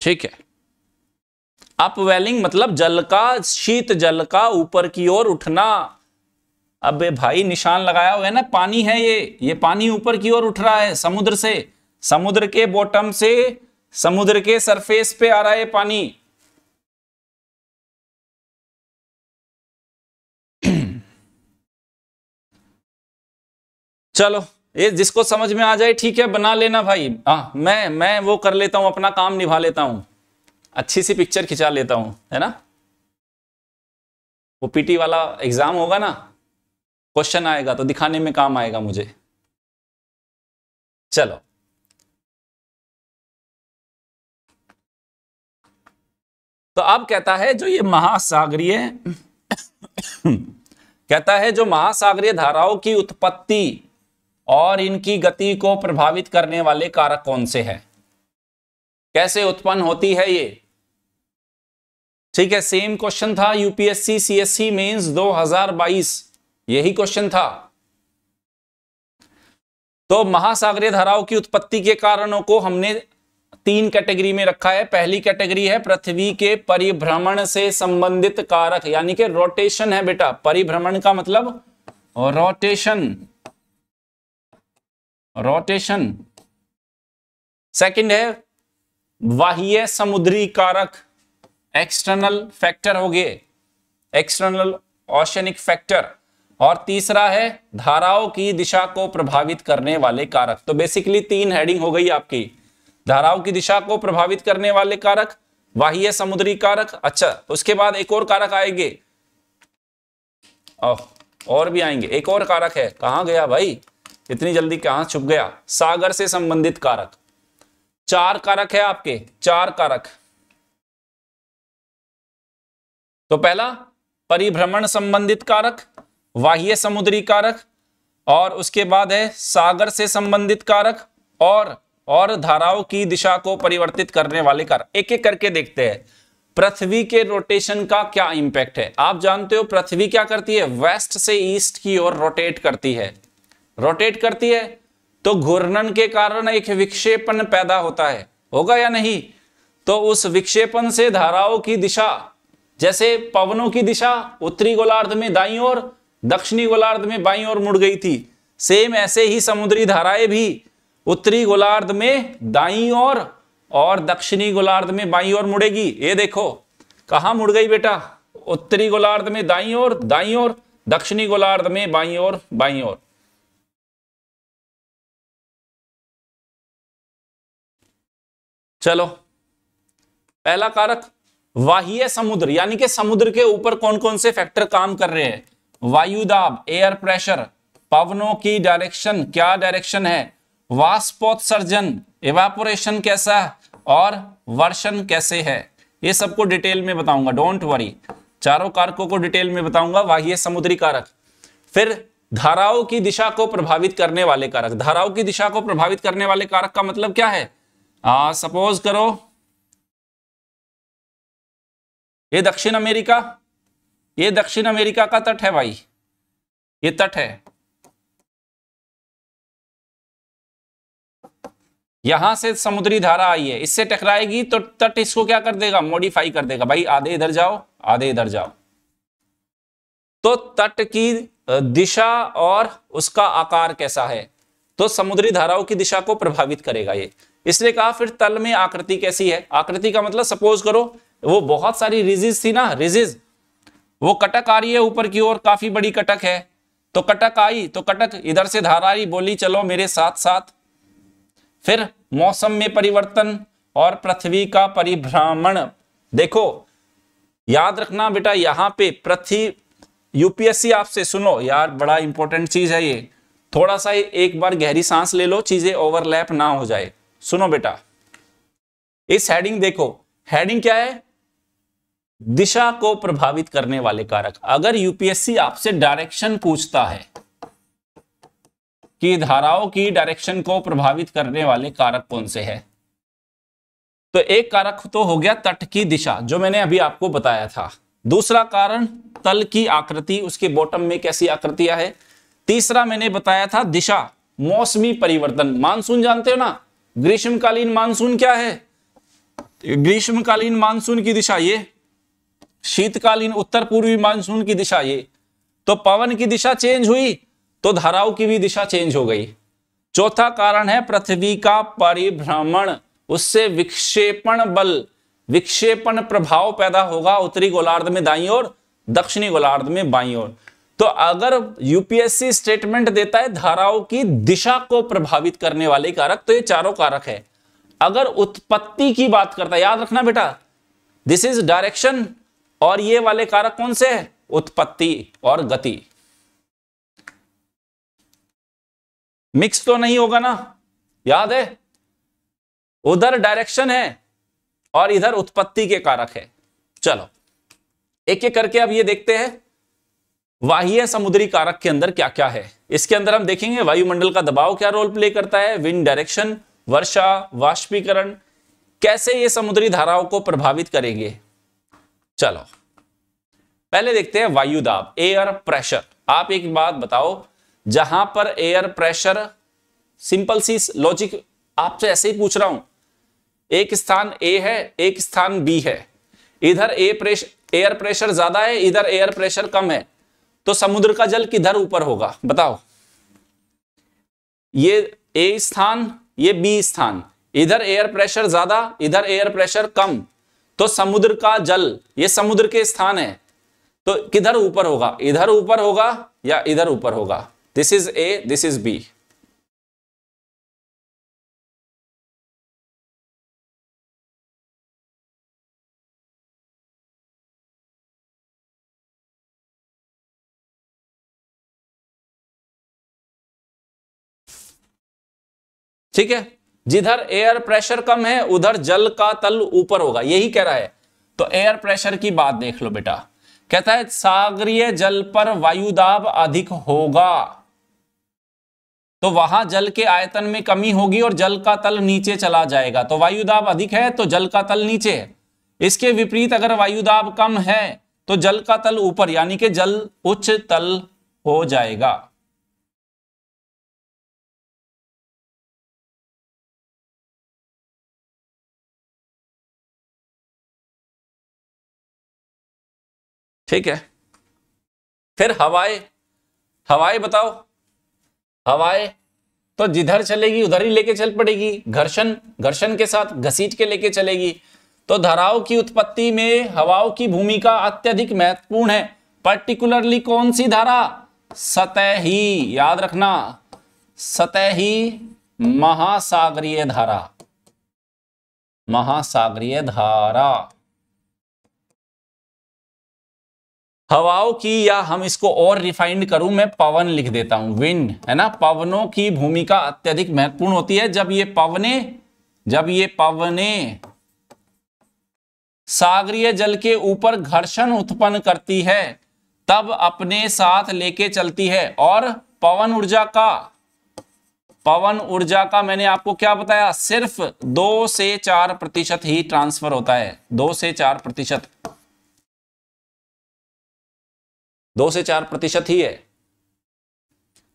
ठीक है। अपवेलिंग मतलब जल का, शीत जल का ऊपर की ओर उठना। अबे भाई, निशान लगाया हुआ है ना, पानी है ये। ये पानी ऊपर की ओर उठ रहा है, समुद्र से। समुद्र के बॉटम से समुद्र के सरफेस पे आ रहा है पानी। चलो, ये जिसको समझ में आ जाए, ठीक है, बना लेना भाई। हाँ मैं मैं वो कर लेता हूँ, अपना काम निभा लेता हूँ। अच्छी सी पिक्चर खिंचा लेता हूँ, है ना? वो पीटी वाला एग्ज़ाम होगा ना क्वेश्चन आएगा तो दिखाने में काम आएगा मुझे। चलो। तो अब कहता है, जो ये महासागरीय कहता है, जो महासागरीय धाराओं की उत्पत्ति और इनकी गति को प्रभावित करने वाले कारक कौन से हैं? कैसे उत्पन्न होती है ये? ठीक है सेम क्वेश्चन था यूपीएससी सीएससी मेंस 2022 यही क्वेश्चन था। तो महासागरीय धाराओं की उत्पत्ति के कारणों को हमने तीन कैटेगरी में रखा है। पहली कैटेगरी है पृथ्वी के परिभ्रमण से संबंधित कारक, यानी कि रोटेशन है बेटा। परिभ्रमण का मतलब रोटेशन। रोटेशन। सेकंड है बाह्य समुद्री कारक एक्सटर्नल फैक्टर हो गए। एक्सटर्नल ओशनिक फैक्टर और तीसरा है धाराओं की दिशा को प्रभावित करने वाले कारक। तो बेसिकली तीन हेडिंग हो गई आपकी। धाराओं की दिशा को प्रभावित करने वाले कारक, बाह्य समुद्री कारक। अच्छा उसके बाद एक और कारक आएँगे। और भी आएँगे। एक और कारक है। कहाँ गया भाई? इतनी जल्दी कहाँ छुप गया? सागर से संबंधित कारक। चार कारक है आपके। चार कारक। तो पहला, परिभ्रमण संबंधित कारक, बाह्य समुद्री कारक, और उसके बाद है सागर से संबंधित कारक, और और धाराओं की दिशा को परिवर्तित करने वाले कारक एक एक करके देखते हैं। पृथ्वी के रोटेशन का क्या इंपैक्ट है? आप जानते हो पृथ्वी क्या करती है? वेस्ट से ईस्ट की ओर रोटेट करती है। रोटेट करती है तो घूर्णन के कारण एक विक्षेपण पैदा होता है। होगा या नहीं? तो उस विक्षेपण से धाराओं की दिशा, जैसे पवनों की दिशा, उत्तरी गोलार्ध में दाई और दक्षिणी गोलार्ध में बाई और मुड़ गई थी। सेम ऐसे ही समुद्री धाराएँ भी उत्तरी गोलार्ध में दाई और और दक्षिणी गोलार्ध में बाई ओर मुड़ेगी। ये देखो, कहा मुड़ गई बेटा? उत्तरी गोलार्ध में दाई और दाई और दक्षिणी गोलार्ध में बाई और बाई और चलो, पहला कारक, वाह्य समुद्र, यानी कि समुद्र के ऊपर कौन कौन से फैक्टर काम कर रहे हैं? वायुदाब एयर प्रेशर पवनों की डायरेक्शन क्या डायरेक्शन है? वाष्पोत्सर्जन इवापोरेशन कैसा और वर्षण कैसे है? ये सबको डिटेल में बताऊँगा डोंट वरी चारों कारकों को डिटेल में बताऊँगा वाह्य समुद्री कारक। फिर धाराओं की दिशा को प्रभावित करने वाले कारक। धाराओं की दिशा को प्रभावित करने वाले कारक का मतलब क्या है? आ, सपोज़ करो ये दक्षिण अमेरिका ये दक्षिण अमेरिका का तट है भाई। ये तट है। यहाँ से समुद्री धारा आई है, इससे टकराएगी तो तट इसको क्या कर देगा? मॉडिफाई कर देगा। भाई, आधे इधर जाओ, आधे इधर जाओ। तो तट की दिशा और उसका आकार कैसा है? तो समुद्री धाराओं की दिशा को प्रभावित करेगा ये। इसलिए कहा, फिर तल में आकृति कैसी है? आकृति का मतलब सपोज़ करो, वो बहुत सारी रिजिज थी ना, रिजिज। वो कटक आ रही है ऊपर की ओर, काफ़ी बड़ी कटक है। तो कटक आई तो कटक इधर से धारा आई, बोली, चलो मेरे साथ साथ फिर मौसम में परिवर्तन और पृथ्वी का परिभ्रमण। देखो, याद रखना बेटा, यहाँ पे पृथ्वी, यूपीएससी आपसे सुनो। यार, बड़ा इंपॉर्टेंट चीज़ है ये। थोड़ा सा एक बार गहरी सांस ले लो, चीज़ें ओवरलैप ना हो जाए। सुनो बेटा। इस हेडिंग देखो। हेडिंग क्या है? दिशा को प्रभावित करने वाले कारक। अगर यूपीएससी आपसे डायरेक्शन पूछता है कि धाराओं की डायरेक्शन को प्रभावित करने वाले कारक कौन से हैं? तो एक कारक तो हो गया तट की दिशा, जो मैंने अभी आपको बताया था। दूसरा कारण, तल की आकृति, उसके बॉटम में कैसी आकृतियाँ है? तीसरा मैंने बताया था दिशा, मौसमी परिवर्तन। मानसून जानते हो ना? ग्रीष्मकालीन मानसून क्या है? ग्रीष्मकालीन मानसून की दिशा ये, शीतकालीन उत्तर पूर्वी मानसून की दिशा ये। तो पवन की दिशा चेंज हुई तो धाराओं की भी दिशा चेंज हो गई। चौथा कारण है पृथ्वी का परिभ्रमण। उससे विक्षेपण बल, विक्षेपण प्रभाव पैदा होगा उत्तरी गोलार्ध में दाई और दक्षिणी गोलार्ध में बाई ओर। तो अगर यूपीएससी स्टेटमेंट देता है, धाराओं की दिशा को प्रभावित करने वाले कारक तो ये चारों कारक है। अगर उत्पत्ति की बात करता है, याद रखना बेटा दिस इज़ डायरेक्शन और ये वाले कारक कौन से है? उत्पत्ति और गति। मिक्स तो नहीं होगा ना? याद है? उधर डायरेक्शन है और इधर उत्पत्ति के कारक है। चलो, एक एक करके अब ये देखते हैं वाह्य समुद्री कारक के अंदर क्या क्या है। इसके अंदर हम देखेंगे वायुमंडल का दबाव क्या रोल प्ले करता है विंड डायरेक्शन वर्षा, वाष्पीकरण, कैसे ये समुद्री धाराओं को प्रभावित करेंगे। चलो, पहले देखते हैं वायु दाब एयर प्रेशर आप एक बात बताओ जहाँ पर एयर प्रेशर सिंपल सी लॉजिक आपसे ऐसे ही पूछ रहा हूँ। एक स्थान ए है, एक स्थान बी है। इधर ए प्रेशर एयर प्रेशर ज़्यादा है, इधर एयर प्रेशर कम है। तो समुद्र का जल किधर ऊपर होगा, बताओ। ये ए स्थान, ये बी स्थान। इधर एयर प्रेशर ज़्यादा, इधर एयर प्रेशर कम। तो समुद्र का जल, ये समुद्र के स्थान है। तो किधर ऊपर होगा? इधर ऊपर होगा या इधर ऊपर होगा? This is A this is B ठीक है? जिधर एयर प्रेशर कम है, उधर जल का तल ऊपर होगा। यही कह रहा है। तो एयर प्रेशर की बात देख लो बेटा। कहता है, सागरीय जल पर वायुदाब अधिक होगा। तो वहाँ जल के आयतन में कमी होगी और जल का तल नीचे चला जाएगा। तो वायुदाब अधिक है तो जल का तल नीचे है। इसके विपरीत अगर वायुदाब कम है तो जल का तल ऊपर, यानी कि जल उच्च तल हो जाएगा। ठीक है? फिर हवाएँ हवाएँ बताओ। हवाएँ तो जिधर चलेगी, उधर ही लेके चल पड़ेगी। घर्षण घर्षण के साथ घसीट के लेके चलेगी। तो धाराओं की उत्पत्ति में हवाओं की भूमिका अत्यधिक महत्वपूर्ण है। पर्टिकुलरली कौन सी धारा? सतही याद रखना। सतही महासागरीय धारा। महासागरीय धारा। हवाओं की या हम इसको और रिफाइंड करूँ, मैं पवन लिख देता हूँ विंड है ना? पवनों की भूमिका अत्यधिक महत्वपूर्ण होती है। जब ये पवने, जब ये पवने, सागरीय जल के ऊपर घर्षण उत्पन्न करती है, तब अपने साथ लेके चलती है। और पवन ऊर्जा का, पवन ऊर्जा का मैंने आपको क्या बताया? सिर्फ़ दो से चार प्रतिशत ही ट्रांसफ़र होता है। दो से चार प्रतिशत। दो से चार प्रतिशत ही है।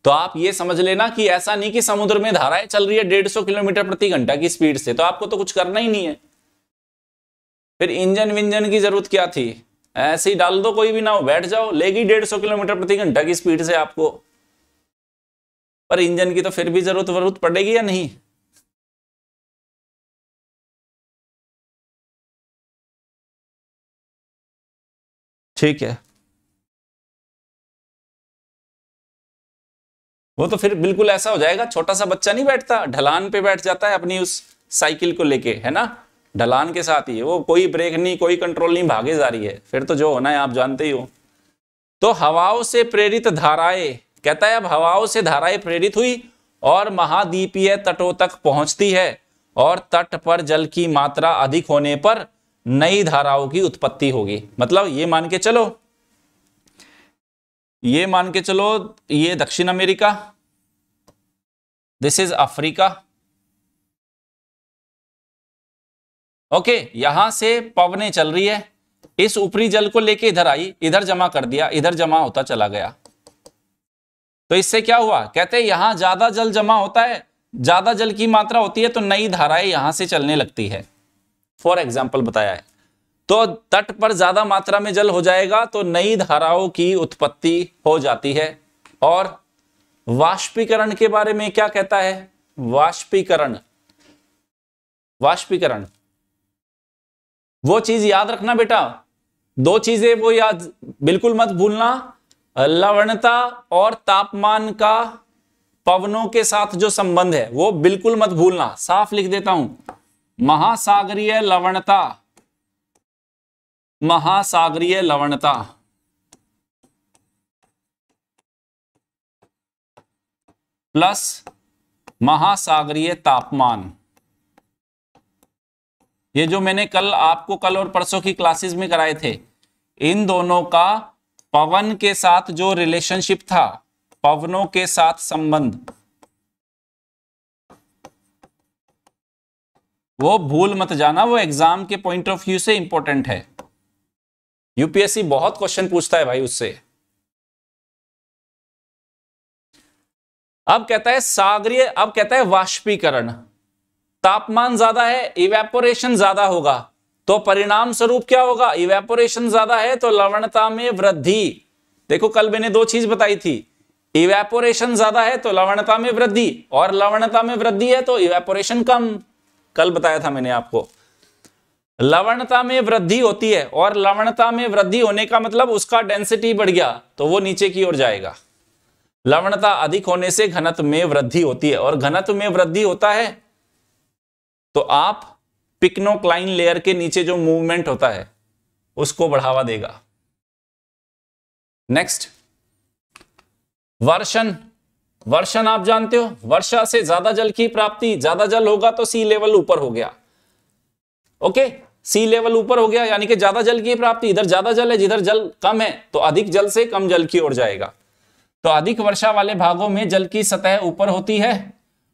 तो आप ये समझ लेना कि ऐसा नहीं कि समुद्र में धाराएँ चल रही है डेढ़ सौ किलोमीटर प्रति घंटा की स्पीड से तो आपको तो कुछ करना ही नहीं है। फिर इंजन विंजन की ज़रूरत क्या थी? ऐसे ही डाल दो कोई भी ना हो बैठ जाओ, लेगी डेढ़ सौ किलोमीटर प्रति घंटा की स्पीड से आपको। पर इंजन की तो फिर भी ज़रूरत ज़रूरत पड़ेगी या नहीं? ठीक है। वो तो फिर बिल्कुल ऐसा हो जाएगा छोटा सा बच्चा नहीं बैठता, ढलान पे बैठ जाता है अपनी उस साइकिल को लेके, है ना? ढलान के साथ ही, वो कोई ब्रेक नहीं, कोई कंट्रोल नहीं, भागे जा रही है। फिर तो जो होना है, आप जानते ही हो। तो हवाओं से प्रेरित धाराएँ, कहता है अब हवाओं से धाराएँ प्रेरित हुई और महाद्वीपीय तटों तक पहुँचती है और तट पर जल की मात्रा अधिक होने पर नई धाराओं की उत्पत्ति होगी। मतलब ये मान के चलो ये मान के चलो, ये दक्षिण America this is Africa. Okay यहाँ से पवने चल रही है। इस ऊपरी जल को लेके इधर आई, इधर जमा कर दिया, इधर जमा होता चला गया। तो इससे क्या हुआ? कहते हैं, यहाँ ज़्यादा जल जमा होता है, ज़्यादा जल की मात्रा होती है तो नई धाराएँ यहाँ से चलने लगती है। फॉर एग्ज़ाम्पल बताया है। तो तट पर ज़्यादा मात्रा में जल हो जाएगा तो नई धाराओं की उत्पत्ति हो जाती है। और वाष्पीकरण के बारे में क्या कहता है? वाष्पीकरण। वाष्पीकरण। वो चीज़ याद रखना बेटा। दो चीज़ें वो याद, बिल्कुल मत भूलना। लवणता और तापमान का पवनों के साथ जो संबंध है, वो बिल्कुल मत भूलना। साफ़ लिख देता हूँ। महासागरीय लवणता। महासागरीय लवणता। प्लस महासागरीय तापमान। ये जो मैंने कल आपको कल और परसों की क्लासेस में कराए थे, इन दोनों का पवन के साथ जो रिलेशनशिप था, पवनों के साथ संबंध, वो भूल मत जाना, वो एग्ज़ाम के पॉइंट ऑफ़ व्यू से इंपॉर्टेंट है। यूपीएससी बहुत क्वेश्चन पूछता है भाई उससे। अब कहता है सागरीय, अब कहता है वाष्पीकरण। तापमान ज़्यादा है इवेपोरेशन ज़्यादा होगा। तो परिणाम स्वरूप क्या होगा? इवेपोरेशन ज़्यादा है तो लवणता में वृद्धि। देखो, कल मैंने दो चीज़ बताई थी। इवेपोरेशन ज़्यादा है तो लवणता में वृद्धि। और लवणता में वृद्धि है तो इवेपोरेशन कम। कल बताया था मैंने आपको। लवणता में वृद्धि होती है और लवणता में वृद्धि होने का मतलब उसका डेंसिटी बढ़ गया तो वो नीचे की ओर जाएगा। लवणता अधिक होने से घनत्व में वृद्धि होती है और घनत्व में वृद्धि होता है तो आप पिक्नोक्लाइन लेयर के नीचे जो मूवमेंट होता है, उसको बढ़ावा देगा। नेक्स्ट वर्षण वर्षण आप जानते हो, वर्षा से ज़्यादा जल की प्राप्ति, ज़्यादा जल होगा तो सी लेवल ऊपर हो गया। ओके सी लेवल ऊपर हो गया, यानी कि ज़्यादा जल की प्राप्ति। इधर ज़्यादा जल है, जिधर जल कम है तो अधिक जल से कम जल की ओर जाएगा। तो अधिक वर्षा वाले भागों में जल की सतह ऊपर होती है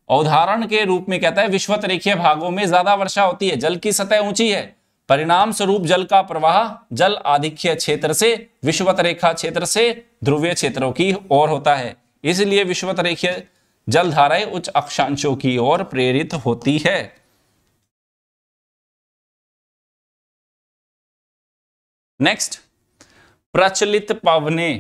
उदाहरण के रूप में कहता है, विश्वत रेखीय भागों में ज़्यादा वर्षा होती है, जल की सतह ऊँची है। परिणाम स्वरूप जल का प्रवाह जल आधिक्य क्षेत्र से, विश्वत रेखा क्षेत्र से ध्रुवीय क्षेत्रों की ओर होता है। इसलिए विश्वत रेखीय जल धाराएँ उच्च अक्षांशों की ओर प्रेरित होती है। नेक्स्ट प्रचलित पवने।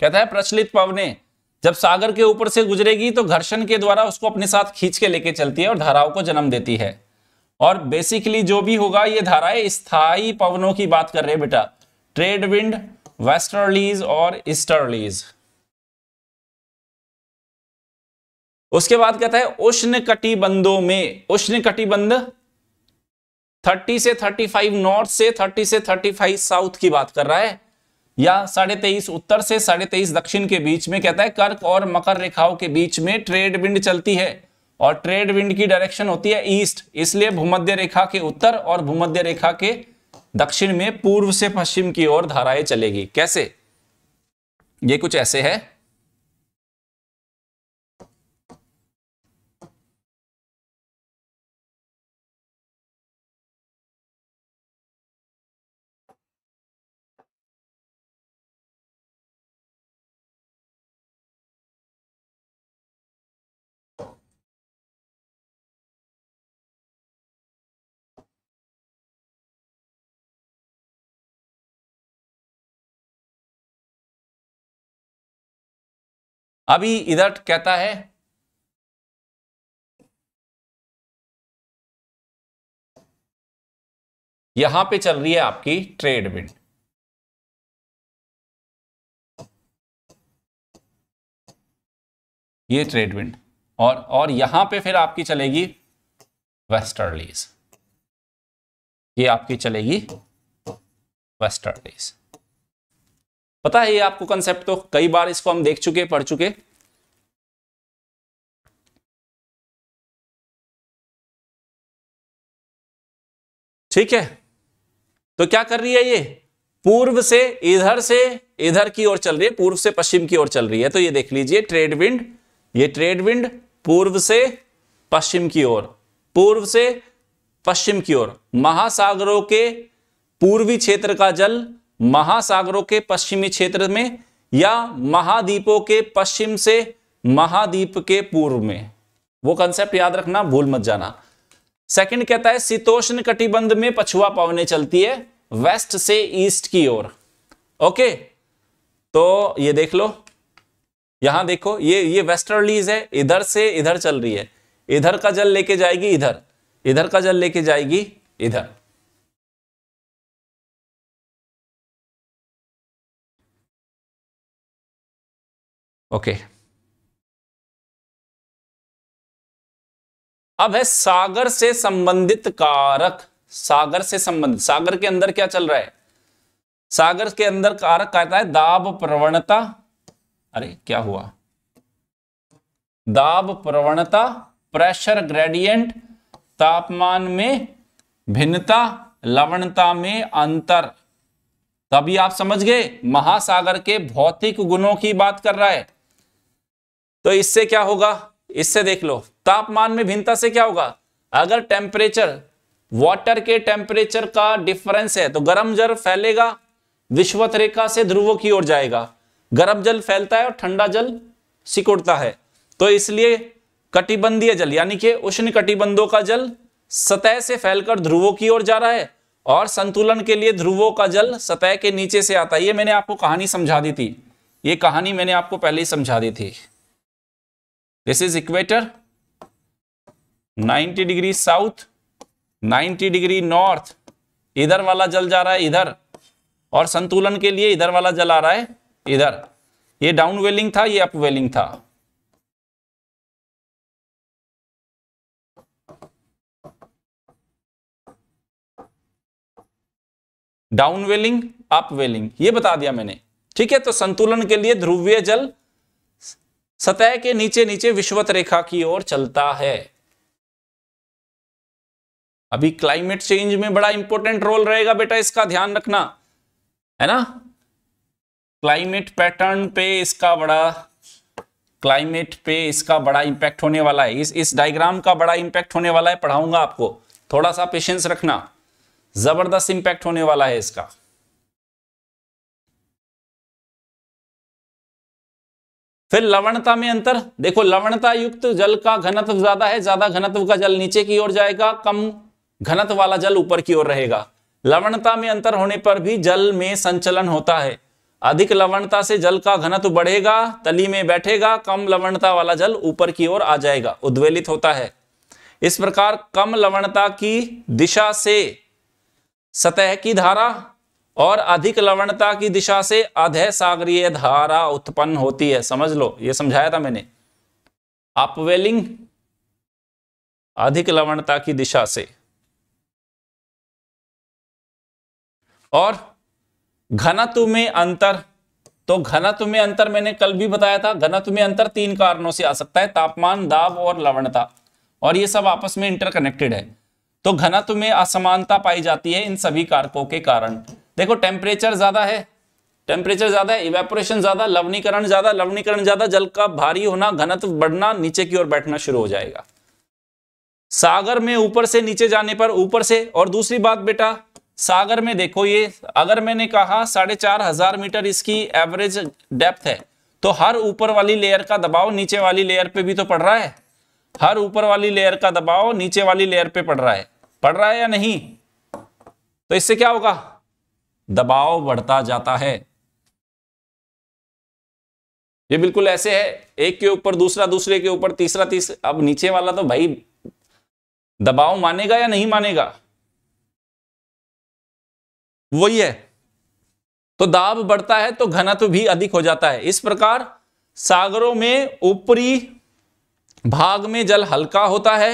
कहता है प्रचलित पवने। जब सागर के ऊपर से गुजरेगी तो घर्षण के द्वारा उसको अपने साथ खींच के लेके चलती है और धाराओं को जन्म देती है। और बेसिकली जो भी होगा, ये धाराएँ स्थायी पवनों की बात कर रहे हैं बेटा। ट्रेड विंड वेस्टर्लीज और ईस्टर्लीज उसके बाद कहता है उष्ण कटिबंधों में। उष्ण कटिबंध 30 से 35 नॉर्थ से 30 से 35 साउथ की बात कर रहा है, या साढ़े तेईस उत्तर से साढ़े तेईस दक्षिण के बीच में कहता है, कर्क और मकर रेखाओं के बीच में ट्रेड विंड चलती है और ट्रेड विंड की डायरेक्शन होती है ईस्ट, इसलिए भूमध्य रेखा के उत्तर और भूमध्य रेखा के दक्षिण में पूर्व से पश्चिम की ओर धाराएँ चलेगी। कैसे? ये कुछ ऐसे है। अभी इधर कहता है, यहाँ पे चल रही है आपकी ट्रेड विंड ये ट्रेड विंड और और यहाँ पे फिर आपकी चलेगी वेस्टर्लीज ये आपकी चलेगी वेस्टर्लीज पता है ये आपको कंसेप्ट तो कई बार इसको हम देख चुके, पढ़ चुके। ठीक है? तो क्या कर रही है ये? पूर्व से इधर से इधर की ओर चल रही है, पूर्व से पश्चिम की ओर चल रही है। तो ये देख लीजिए ट्रेड विंड ये ट्रेड विंड पूर्व से पश्चिम की ओर, पूर्व से पश्चिम की ओर। महासागरों के पूर्वी क्षेत्र का जल महासागरों के पश्चिमी क्षेत्र में या महाद्वीपों के पश्चिम से महाद्वीप के पूर्व में। वो कंसेप्ट याद रखना, भूल मत जाना। सेकंड कहता है, शीतोष्ण कटिबंध में पछुआ पवने चलती है वेस्ट से ईस्ट की ओर। ओके तो ये देख लो। यहाँ देखो, ये ये वेस्टर्लीज है, इधर से इधर चल रही है। इधर का जल लेके जाएगी इधर इधर का जल लेके जाएगी इधर। ओके। अब है सागर से संबंधित कारक। सागर से संबंधित सागर के अंदर क्या चल रहा है? सागर के अंदर कारक कहता है, दाब प्रवणता। अरे, क्या हुआ? दाब प्रवणता, प्रेशर ग्रेडियंट, तापमान में भिन्नता, लवणता में अंतर। तभी आप समझ गए, महासागर के भौतिक गुणों की बात कर रहा है। तो इससे क्या होगा? इससे देख लो। तापमान में भिन्नता से क्या होगा? अगर टेम्परेचर वाटर के टेम्परेचर का डिफरेंस है तो गर्म जल फैलेगा विश्वत रेखा से ध्रुवों की ओर जाएगा। गर्म जल फैलता है और ठंडा जल सिकुड़ता है। तो इसलिए कटिबंधीय जल, यानी कि उष्ण कटिबंधों का जल सतह से फैलकर ध्रुवों की ओर जा रहा है और संतुलन के लिए ध्रुवों का जल सतह के नीचे से आता है। ये मैंने आपको कहानी समझा दी थी। ये कहानी मैंने आपको पहले ही समझा दी थी। This is equator 90 degree south 90 degree north इधर वाला जल जा रहा है इधर, और संतुलन के लिए इधर वाला जल आ रहा है इधर। ये डाउन वेलिंग था, ये अप वेलिंग था। डाउन वेलिंग अप वेलिंग ये बता दिया मैंने। ठीक है तो संतुलन के लिए ध्रुवीय जल सतह के नीचे नीचे विश्वत रेखा की ओर चलता है। अभी क्लाइमेट चेंज में बड़ा इंपॉर्टेंट रोल रहेगा बेटा, इसका ध्यान रखना, है ना? क्लाइमेट पैटर्न पे इसका बड़ा क्लाइमेट पे इसका बड़ा इंपैक्ट होने वाला है। इस इस डायग्राम का बड़ा इंपैक्ट होने वाला है, पढ़ाऊँगा आपको। थोड़ा सा पेशेंस रखना, ज़बरदस्त इंपैक्ट होने वाला है इसका। फिर लवणता में अंतर? देखो लवणता युक्त जल का घनत्व ज़्यादा है, ज़्यादा घनत्व का जल नीचे की ओर जाएगा, कम घनत्व वाला जल ऊपर की ओर रहेगा। लवणता में अंतर होने पर भी जल में संचलन होता है। अधिक लवणता से जल का घनत्व बढ़ेगा, तली में बैठेगा, कम लवणता वाला जल ऊपर की ओर आ जाएगा, उद्वेलित होता है। इस प्रकार कम लवणता की दिशा से सतह की धारा और अधिक लवणता की दिशा से अधय सागरीय धारा उत्पन्न होती है। समझ लो, ये समझाया था मैंने। अपवेलिंग अधिक लवणता की दिशा से। और घनत्व में अंतर तो घनत्व में अंतर मैंने कल भी बताया था, घनत्व में अंतर तीन कारणों से आ सकता है, तापमान, दाब और लवणता। और ये सब आपस में इंटरकनेक्टेड है। तो घनत्व में असमानता पाई जाती है इन सभी कारकों के कारण। देखो टेम्परेचर ज़्यादा है टेम्परेचर ज़्यादा है इवेपोरेशन ज़्यादा लवनीकरण ज़्यादा लवनीकरण ज़्यादा, जल का भारी होना, घनत्व बढ़ना, नीचे की ओर बैठना शुरू हो जाएगा। सागर में ऊपर से नीचे जाने पर ऊपर से, और दूसरी बात बेटा, सागर में देखो ये, अगर मैंने कहा साढ़े चार हज़ार मीटर इसकी एवरेज डेप्थ है तो हर ऊपर वाली लेयर का दबाव नीचे वाली लेयर पे भी तो पड़ रहा है। हर ऊपर वाली लेयर का दबाव नीचे वाली लेयर पे पड़ रहा है। पड़ रहा है या नहीं? तो इससे क्या होगा? दबाव बढ़ता जाता है। ये बिल्कुल ऐसे है, एक के ऊपर दूसरा, दूसरे के ऊपर तीसरा तीसरा अब नीचे वाला तो भाई दबाव मानेगा या नहीं मानेगा? वही है तो दाब बढ़ता है तो घनत्व भी अधिक हो जाता है। इस प्रकार सागरों में ऊपरी भाग में जल हल्का होता है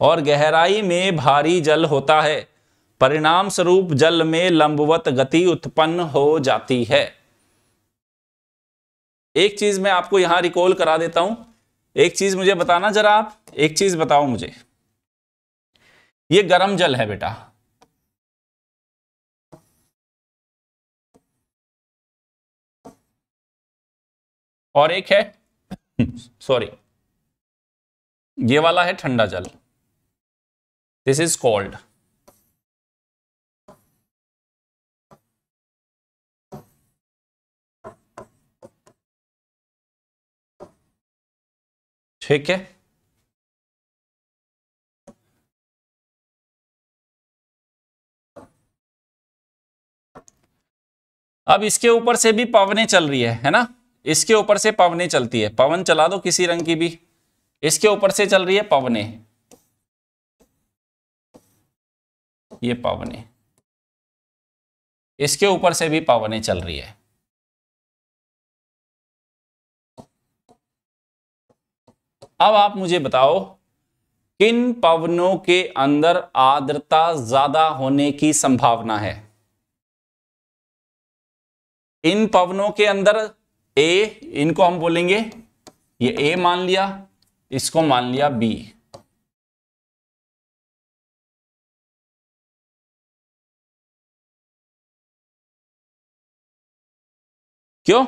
और गहराई में भारी जल होता है। परिणाम स्वरूप जल में लंबवत गति उत्पन्न हो जाती है। एक चीज़ मैं आपको यहाँ रिकॉल करा देता हूँ। एक चीज़ मुझे बताना जरा आप एक चीज़ बताओ मुझे। ये गर्म जल है बेटा। और एक है सॉरी ये वाला है ठंडा जल। दिस इज़ कोल्ड ठीक है। अब इसके ऊपर से भी पवने चल रही है है ना? इसके ऊपर से पवने चलती है। पवन चला दो किसी रंग की भी। इसके ऊपर से चल रही है पवने। ये पवने। इसके ऊपर से भी पवने चल रही है। अब आप मुझे बताओ, किन पवनों के अंदर आर्द्रता ज़्यादा होने की संभावना है? इन पवनों के अंदर ए इनको हम बोलेंगे, ये ए मान लिया, इसको मान लिया बी क्यों?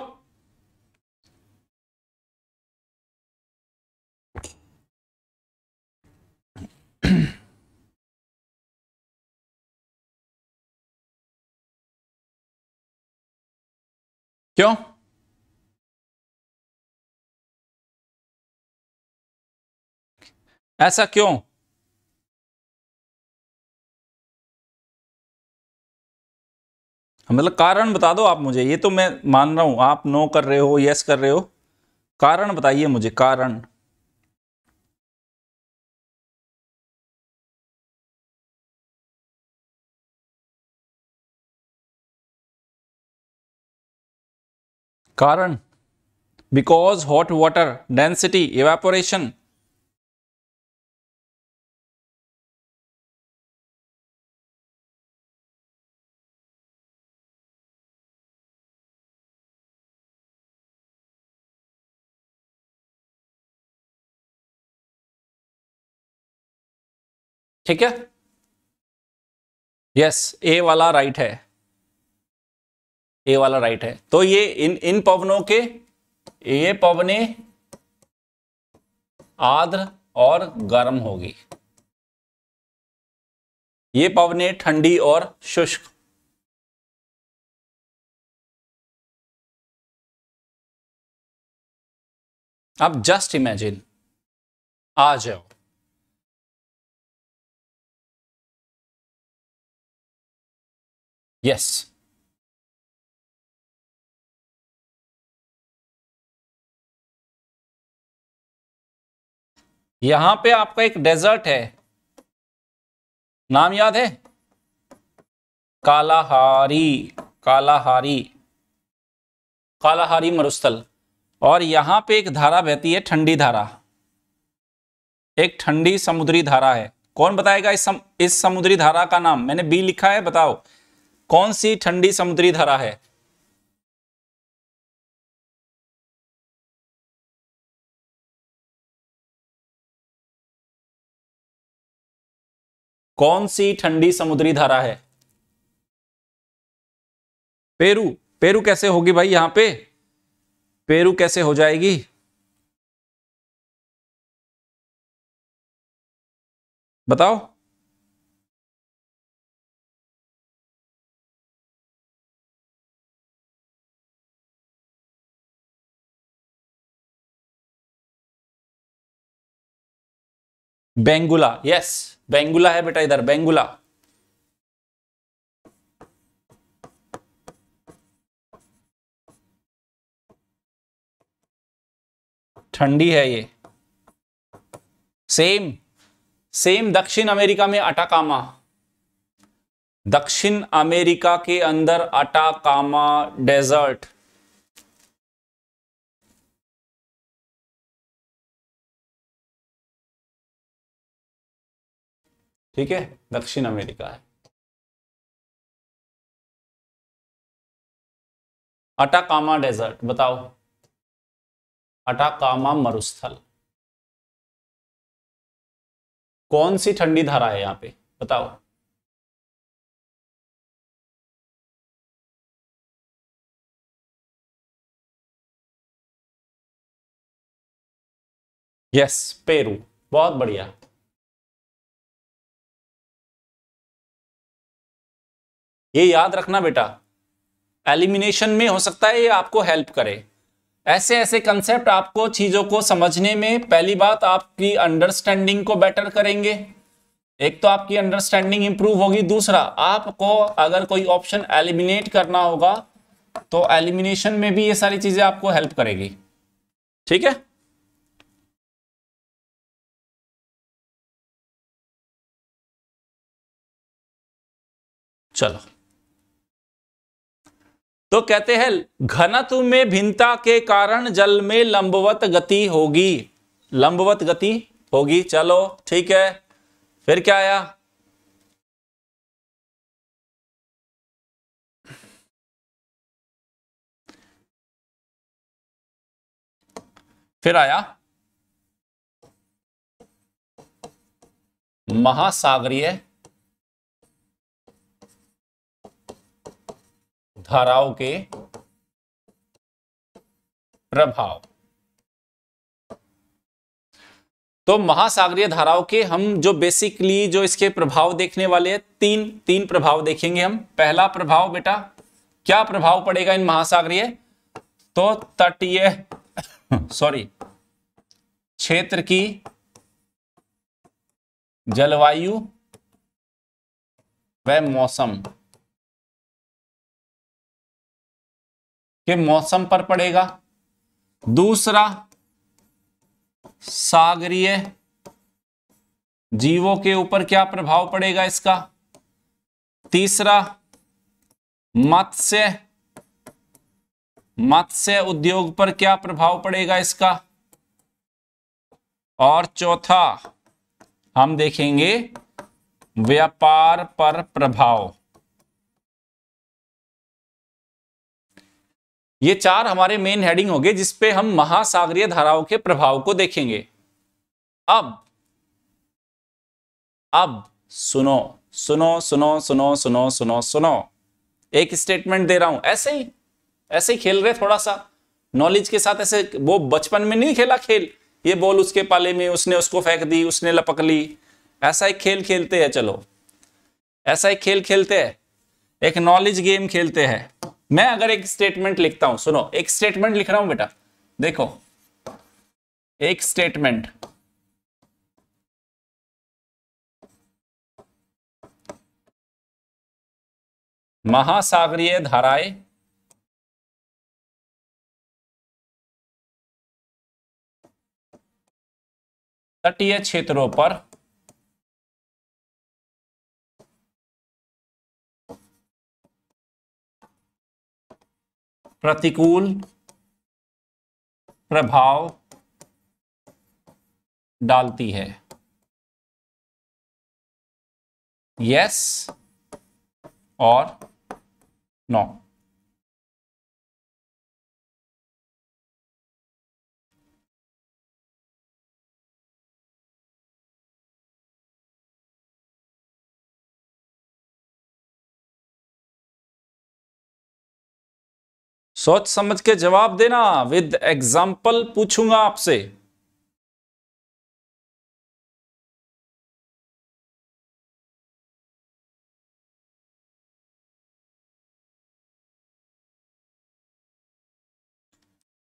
क्यों ऐसा क्यों मतलब कारण बता दो आप मुझे। ये तो मैं मान रहा हूँ, आप नो कर रहे हो यस कर रहे हो। कारण बताइए मुझे, कारण। कारण? Because hot water density evaporation ठीक है? यस ए वाला राइट है। ए वाला राइट है। तो ये इन इन पवनों के, ये पवने आर्द्र और गर्म होगी। ये पवने ठंडी और शुष्क। अब जस्ट इमेजिन आ जाओ। यस यहाँ पे आपका एक डेजर्ट है। नाम याद है? कालाहारी कालाहारी कालाहारी मरुस्थल। और यहाँ पे एक धारा बहती है ठंडी धारा। एक ठंडी समुद्री धारा है। कौन बताएगा इस सम, इस समुद्री धारा का नाम? मैंने बी लिखा है बताओ। कौन सी ठंडी समुद्री धारा है? कौन सी ठंडी समुद्री धारा है? पेरू। पेरू कैसे होगी भाई यहाँ पे? पेरू कैसे हो जाएगी? बताओ। बेंगुला यस बेंगुला है बेटा इधर बेंगुला ठंडी है ये सेम सेम दक्षिण अमेरिका में अटाकामा दक्षिण अमेरिका के अंदर अटाकामा डेजर्ट ठीक है? दक्षिण अमेरिका है। अटाकामा डेजर्ट, बताओ। अटाकामा मरुस्थल। कौन सी ठंडी धारा है यहाँ पे? बताओ। Yes, Peru. बहुत बढ़िया। ये याद रखना बेटा। एलिमिनेशन में हो सकता है ये आपको हेल्प करे। ऐसे ऐसे कंसेप्ट आपको चीज़ों को समझने में पहली बात आपकी अंडरस्टैंडिंग को बेटर करेंगे। एक तो आपकी अंडरस्टैंडिंग इंप्रूव होगी। दूसरा, आपको अगर कोई ऑप्शन एलिमिनेट करना होगा तो एलिमिनेशन में भी ये सारी चीज़ें आपको हेल्प करेगी। ठीक है? चलो। तो कहते हैं, घनत्व में भिन्नता के कारण जल में लंबवत गति होगी। लंबवत गति होगी, चलो, ठीक है। फिर क्या आया? फिर आया, महासागरीय धाराओं के प्रभाव। तो महासागरीय धाराओं के हम जो बेसिकली जो इसके प्रभाव देखने वाले हैं, तीन तीन प्रभाव देखेंगे हम। पहला प्रभाव बेटा, क्या प्रभाव पड़ेगा इन महासागरीय? तो तटीय सॉरी क्षेत्र की जलवायु व मौसम। के मौसम पर पड़ेगा। दूसरा, सागरीय जीवों के ऊपर क्या प्रभाव पड़ेगा इसका? तीसरा, मत्स्य मत्स्य उद्योग पर क्या प्रभाव पड़ेगा इसका? और चौथा, हम देखेंगे, व्यापार पर प्रभाव। ये चार हमारे मेन हेडिंग होंगे जिसपे हम महासागरीय धाराओं के प्रभाव को देखेंगे। अब अब सुनो सुनो सुनो सुनो सुनो सुनो सुनो। एक स्टेटमेंट दे रहा हूँ, ऐसे ही ऐसे ही खेल रहे थोड़ा सा। नॉलेज के साथ ऐसे, वो बचपन में नहीं खेला खेल। ये बॉल उसके पाले में, उसने उसको फेंक दी, उसने लपक ली। ऐसा एक खेल खेलते हैं, चलो। ऐसा एक खेल खेलते हैं। एक नॉलेज गेम खेलते हैं। मैं अगर एक स्टेटमेंट लिखता हूँ, सुनो, एक स्टेटमेंट लिख रहा हूँ बेटा, देखो, एक स्टेटमेंट महासागरीय धाराएँ, तटीय क्षेत्रों पर प्रतिकूल प्रभाव डालती है। यस और नो सोच समझ के जवाब देना, विद एग्ज़ाम्पल पूछूँगा आपसे।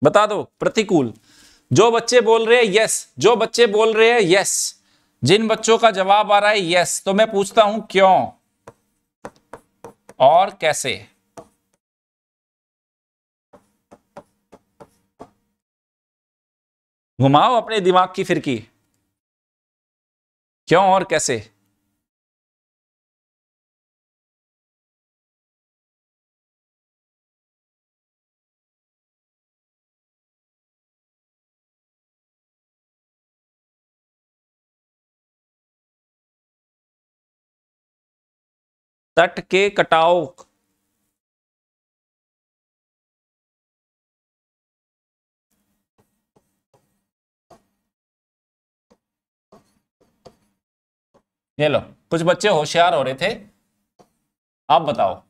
बता दो, प्रतिकूल। जो बच्चे बोल रहे हैं यस जो बच्चे बोल रहे हैं यस जिन बच्चों का जवाब आ रहा है यस तो मैं पूछता हूँ, क्यों? और कैसे? घुमाओ अपने दिमाग की फिरकी। क्यों और कैसे? तट के कटाव ये लो, कुछ बच्चे होशियार हो रहे थे। आप बताओ।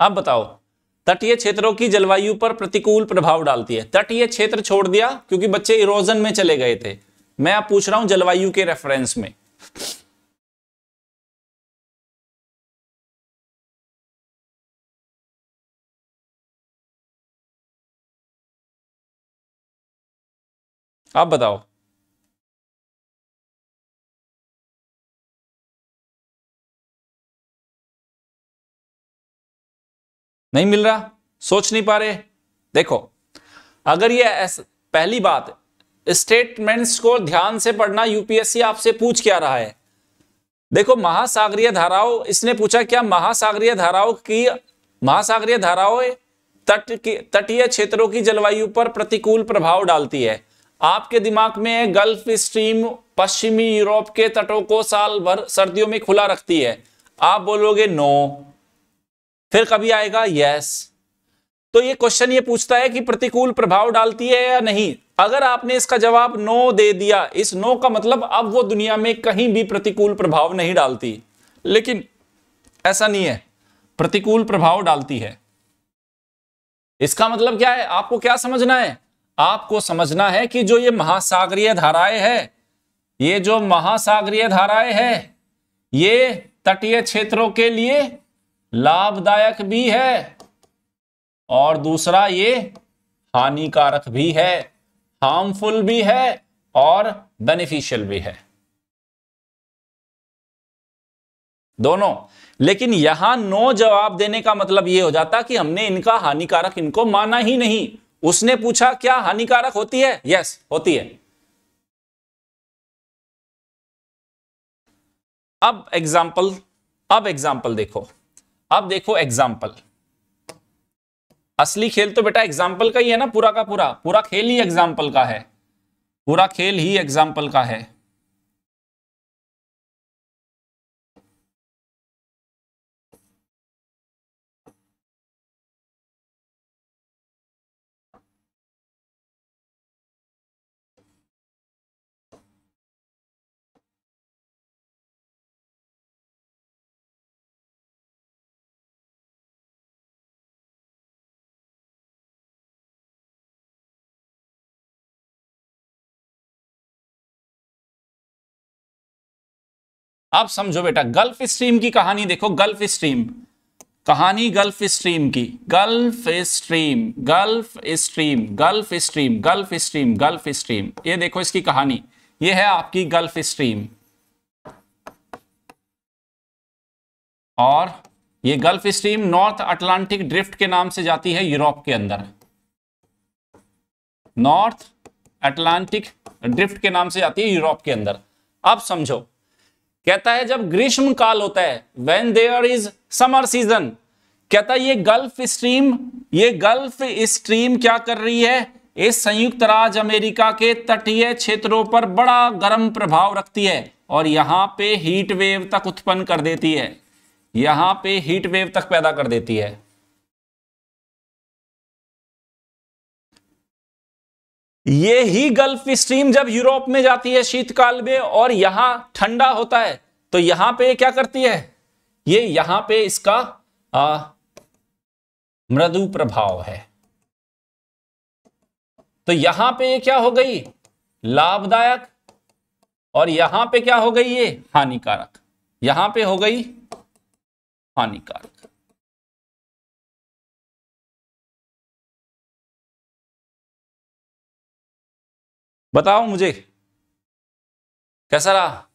आप बताओ, तटीय क्षेत्रों की जलवायु पर प्रतिकूल प्रभाव डालती है। तटीय क्षेत्र छोड़ दिया, क्योंकि बच्चे इरोजन में चले गए थे। मैं आप पूछ रहा हूँ जलवायु के रेफरेंस में। आप बताओ। नहीं मिल रहा? सोच नहीं पा रहे? देखो, अगर ये पहली बात स्टेटमेंट्स को ध्यान से पढ़ना यूपीएससी आपसे पूछ क्या रहा है? देखो, महासागरीय धाराओं, इसने पूछा क्या महासागरीय धाराओं की, महासागरीय धाराओं तट की, तटीय क्षेत्रों की जलवायु पर प्रतिकूल प्रभाव डालती है। आपके दिमाग में गल्फ स्ट्रीम पश्चिमी यूरोप के तटों को साल भर सर्दियों में खुला रखती है। आप बोलोगे, नो। फिर कभी आएगा, यस। तो ये क्वेश्चन ये पूछता है कि प्रतिकूल प्रभाव डालती है या नहीं। अगर आपने इसका जवाब नो दे दिया, इस नो का मतलब अब वो दुनिया में कहीं भी प्रतिकूल प्रभाव नहीं डालती। लेकिन ऐसा नहीं है, प्रतिकूल प्रभाव डालती है। इसका मतलब क्या है? आपको क्या समझना है? आपको समझना है कि जो ये महासागरीय धाराएँ है, ये जो महासागरीय धाराएँ है, ये तटीय क्षेत्रों के लिए लाभदायक भी है और दूसरा ये हानिकारक भी है हार्मफुल भी है और बेनिफिशियल भी है। दोनों। लेकिन यहाँ नो जवाब देने का मतलब यह हो जाता कि हमने इनका हानिकारक इनको माना ही नहीं। उसने पूछा, क्या हानिकारक होती है? यस होती है. अब एग्ज़ाम्पल अब एग्ज़ाम्पल देखो। अब देखो एग्ज़ाम्पल असली खेल तो बेटा एग्ज़ाम्पल का ही है ना, पूरा का पूरा। पूरा खेल ही एग्ज़ाम्पल का है। पूरा खेल ही एग्ज़ाम्पल का है। अब समझो बेटा, गल्फ स्ट्रीम की कहानी देखो, गल्फ स्ट्रीम। कहानी गल्फ स्ट्रीम की, gulf stream gulf stream gulf stream gulf stream gulf stream. ये देखो इसकी कहानी, ये है आपकी गल्फ स्ट्रीम। और ये gulf stream North Atlantic drift के नाम से जाती है यूरोप के अंदर। नॉर्थ अटलांटिक ड्रिफ्ट के नाम से जाती है यूरोप के अंदर। अब समझो कहता है, जब ग्रीष्म काल होता है when there is summer season कहता है, ये गल्फ स्ट्रीम ये गल्फ स्ट्रीम क्या कर रही है? इस संयुक्त राज्य अमेरिका के तटीय क्षेत्रों पर बड़ा गर्म प्रभाव रखती है और यहाँ पे हीट वेव तक उत्पन्न कर देती है। यहाँ पे हीट वेव तक पैदा कर देती है। ये ही गल्फ स्ट्रीम जब यूरोप में जाती है शीतकाल में और यहाँ ठंडा होता है तो यहाँ पे क्या करती है? ये यहाँ पे इसका आ, मृदु प्रभाव है। तो यहाँ पे ये क्या हो गई? लाभदायक। और यहाँ पे क्या हो गई ये? हानिकारक। यहाँ पे हो गई हानिकारक। बताओ मुझे। कैसा रहा?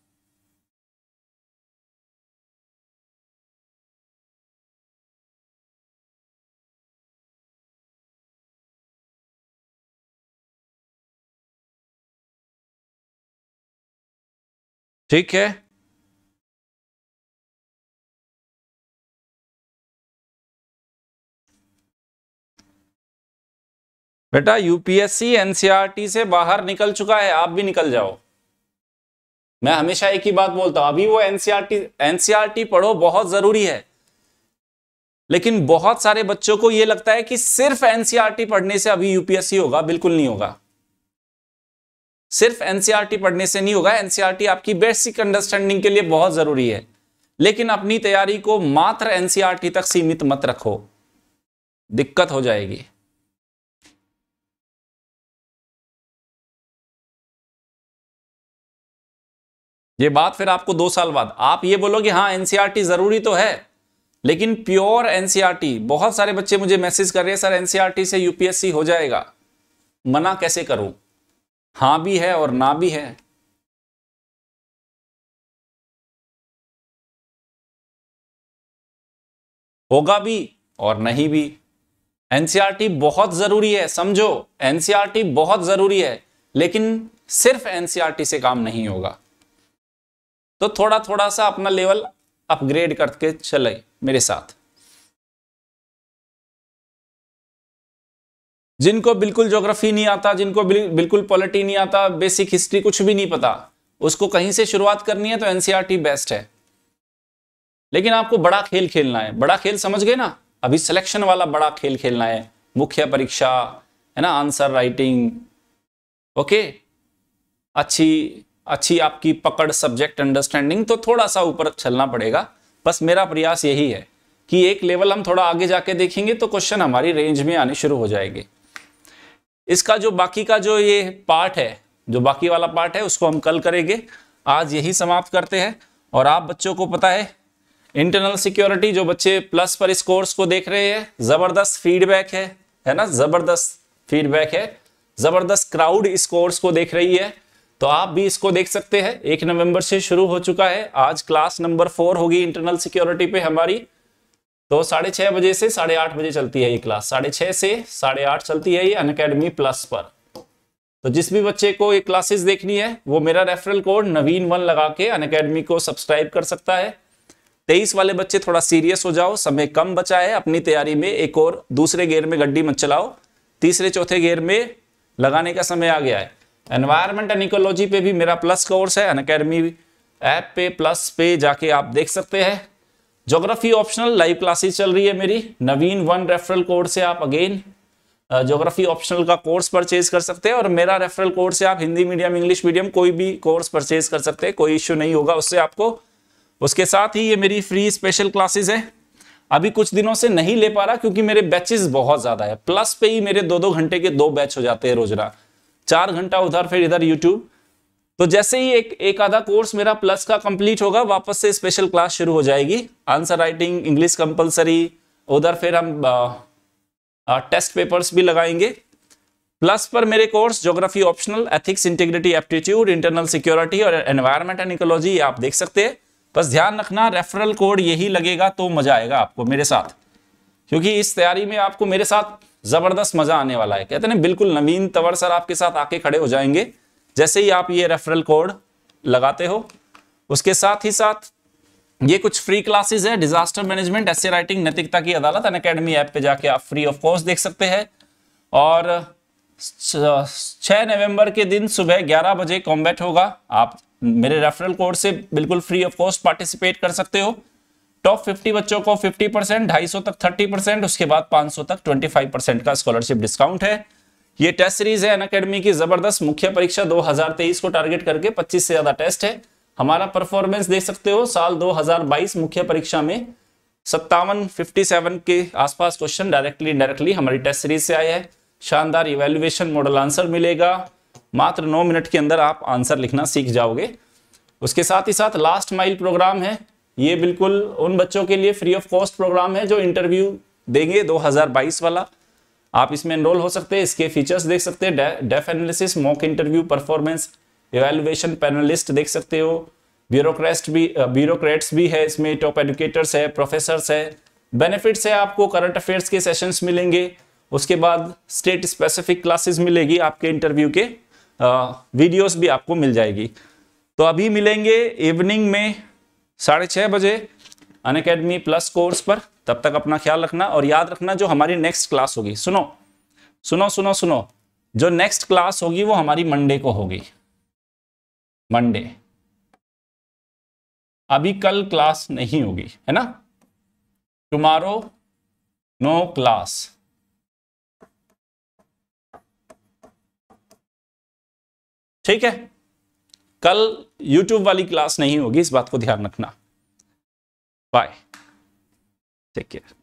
ठीक है। बेटा यूपीएससी एनसीईआरटी से बाहर निकल चुका है, आप भी निकल जाओ। मैं हमेशा एक ही बात बोलता हूँ, अभी वो एनसीआरटी एनसीआरटी पढ़ो, बहुत ज़रूरी है। लेकिन बहुत सारे बच्चों को यह लगता है कि सिर्फ़ एनसीआरटी पढ़ने से अभी यूपीएससी होगा, बिल्कुल नहीं होगा। सिर्फ़ एनसीआरटी पढ़ने से नहीं होगा एनसीआरटी आपकी बेसिक अंडरस्टैंडिंग के लिए बहुत ज़रूरी है। लेकिन अपनी तैयारी को मात्र एनसीआरटी तक सीमित मत रखो। दिक्कत हो जाएगी। ये बात फिर आपको दो साल बाद। आप ये बोलोगे हाँ एनसीईआरटी ज़रूरी तो है, लेकिन प्योर एनसीईआरटी बहुत सारे बच्चे मुझे मैसेज कर रहे हैं, सर एनसीईआरटी से यूपीएससी हो जाएगा, मना कैसे करूँ? हाँ भी है और ना भी है। होगा भी और नहीं भी। एनसीआरटी बहुत ज़रूरी है, समझो एनसीआरटी बहुत ज़रूरी है, लेकिन सिर्फ़ एनसीआरटी से काम नहीं होगा। तो थोड़ा थोड़ा सा अपना लेवल अपग्रेड करके चले मेरे साथ। जिनको बिल्कुल ज्योग्राफी नहीं आता, जिनको बिल्कुल पॉलिटी नहीं आता, बेसिक हिस्ट्री कुछ भी नहीं पता, उसको कहीं से शुरुआत करनी है तो एनसीआरटी बेस्ट है। लेकिन आपको बड़ा खेल खेलना है। बड़ा खेल समझ गए ना? अभी सिलेक्शन वाला बड़ा खेल खेलना है। मुख्य परीक्षा, है ना? आंसर राइटिंग ओके अच्छी अच्छी आपकी पकड़ सब्जेक्ट अंडरस्टैंडिंग तो थोड़ा सा ऊपर चलना पड़ेगा। बस मेरा प्रयास यही है कि एक लेवल हम थोड़ा आगे जाके देखेंगे तो क्वेश्चन हमारी रेंज में आने शुरू हो जाएँगे। इसका जो बाकी का जो ये पार्ट है, जो बाकी वाला पार्ट है, उसको हम कल करेंगे। आज यही समाप्त करते हैं। और आप बच्चों को पता है इंटरनल सिक्योरिटी जो बच्चे प्लस पर इस कोर्स को देख रहे हैं, ज़बरदस्त फीडबैक है। है ना? ज़बरदस्त फीडबैक है। ज़बरदस्त क्राउड इस कोर्स को देख रही है। तो आप भी इसको देख सकते हैं। एक नवंबर से शुरू हो चुका है। आज क्लास नंबर फोर होगी इंटरनल सिक्योरिटी पे हमारी। तो साढ़े छह बजे से साढ़े आठ बजे चलती है ये क्लास साढ़े छह से साढ़े आठ चलती है ये अन अकेडमी प्लस पर। तो जिस भी बच्चे को ये क्लासेस देखनी है, वो मेरा रेफरल कोड नवीन वन लगा के अन अकेडमी को सब्सक्राइब कर सकता है। तेईस वाले बच्चे थोड़ा सीरियस हो जाओ, समय कम बचा है अपनी तैयारी में एक और दूसरे गेयर में गड्डी मत चलाओ। तीसरे चौथे गेयर में लगाने का समय आ गया है। एनवायरमेंट एंड इकोलॉजी पे भी मेरा प्लस कोर्स है अकेडमी ऐप पे प्लस पे जाके आप देख सकते हैं। जोग्राफी ऑप्शनल लाइव क्लासेस चल रही है मेरी। नवीन वन रेफरल कोड से आप अगेन जोग्राफी ऑप्शनल का कोर्स परचेज कर सकते हैं और मेरा रेफरल कोड से आप हिंदी मीडियम इंग्लिश मीडियम कोई भी कोर्स परचेज कर सकते हैं, कोई इश्यू नहीं होगा उससे आपको। उसके साथ ही ये मेरी फ्री स्पेशल क्लासेस है। अभी कुछ दिनों से नहीं ले पा रहा क्योंकि मेरे बैचेस बहुत ज़्यादा है। प्लस पे ही मेरे दो दो घंटे के दो बैच हो जाते हैं रोजना चार घंटा उधर फिर इधर यूट्यूब तो जैसे ही एक एक आधा कोर्स मेरा प्लस का कंप्लीट होगा वापस से स्पेशल क्लास शुरू हो जाएगी। आंसर राइटिंग इंग्लिश कंपलसरी उधर फिर हम आ, आ, टेस्ट पेपर्स भी लगाएँगे। प्लस पर मेरे course geography optional ethics integrity aptitude internal security और एनवायरमेंट एंड इकोलॉजी आप देख सकते हैं। बस ध्यान रखना रेफरल कोड यही लगेगा तो मज़ा आएगा आपको मेरे साथ। क्योंकि इस तैयारी में आपको मेरे साथ ज़बरदस्त मज़ा आने वाला है। कहते हैं बिल्कुल नवीन तवर सर आपके साथ आके खड़े हो जाएँगे। जैसे ही आप ये रेफरल कोड लगाते हो, उसके साथ ही साथ ये कुछ फ्री क्लासेस है डिजास्टर मैनेजमेंट ऐसे राइटिंग नैतिकता की अदालत अन अकेडमी ऐप पे जाके आप फ्री ऑफ़ कॉस्ट देख सकते हैं। और 6 नवंबर के दिन सुबह 11 बजे कॉम्बैट होगा। आप मेरे रेफरल कोड से बिल्कुल फ्री ऑफ़ कॉस्ट पार्टिसिपेट कर सकते हो। टॉप 50 बच्चों को 50 परसेंट ढाई तक 30 परसेंट उसके बाद 500 तक 25 परसेंट का स्कॉलरशिप डिस्काउंट है। ये टेस्ट सीरीज़ है अन अकेडमी की ज़बरदस्त मुख्य परीक्षा 2023 को टारगेट करके 25 से ज़्यादा टेस्ट है। हमारा परफॉर्मेंस देख सकते हो, साल 2022 मुख्य परीक्षा में सत्तावन फिफ्टी सेवन के आसपास क्वेश्चन डायरेक्टली इनडायरेक्टली हमारी टेस्ट सीरीज़ से आया है। शानदार इवेल्युएशन मॉडल आंसर मिलेगा। मात्र नौ मिनट के अंदर आप आंसर लिखना सीख जाओगे। उसके साथ ही साथ लास्ट माइल प्रोग्राम है। ये बिल्कुल उन बच्चों के लिए फ्री ऑफ़ कॉस्ट प्रोग्राम है जो इंटरव्यू देंगे 2022 वाला। आप इसमें एनरोल हो सकते हैं, इसके फीचर्स देख सकते हैं DAF analysis mock interview performance evaluation panelist देख सकते हो। ब्यूरोक्रेस्ट भी ब्यूरोक्रेट्स भी है इसमें टॉप एडुकेटर्स है प्रोफेसर्स है। बेनिफिट्स है आपको करंट अफेयर्स के सेशंस मिलेंगे। उसके बाद स्टेट स्पेसिफिक क्लासेस मिलेगी आपके इंटरव्यू के। वीडियोस भी आपको मिल जाएगी। तो अभी मिलेंगे इवनिंग में साढ़े छः बजे अन अकेडमी प्लस कोर्स पर। तब तक अपना ख्याल रखना और याद रखना जो हमारी नेक्स्ट क्लास होगी। सुनो सुनो सुनो सुनो। जो नेक्स्ट क्लास होगी, वो हमारी मंडे को होगी। मंडे। अभी कल क्लास नहीं होगी, है ना? Tomorrow, no class. ठीक है? कल YouTube वाली क्लास नहीं होगी इस बात को ध्यान रखना। Bye take care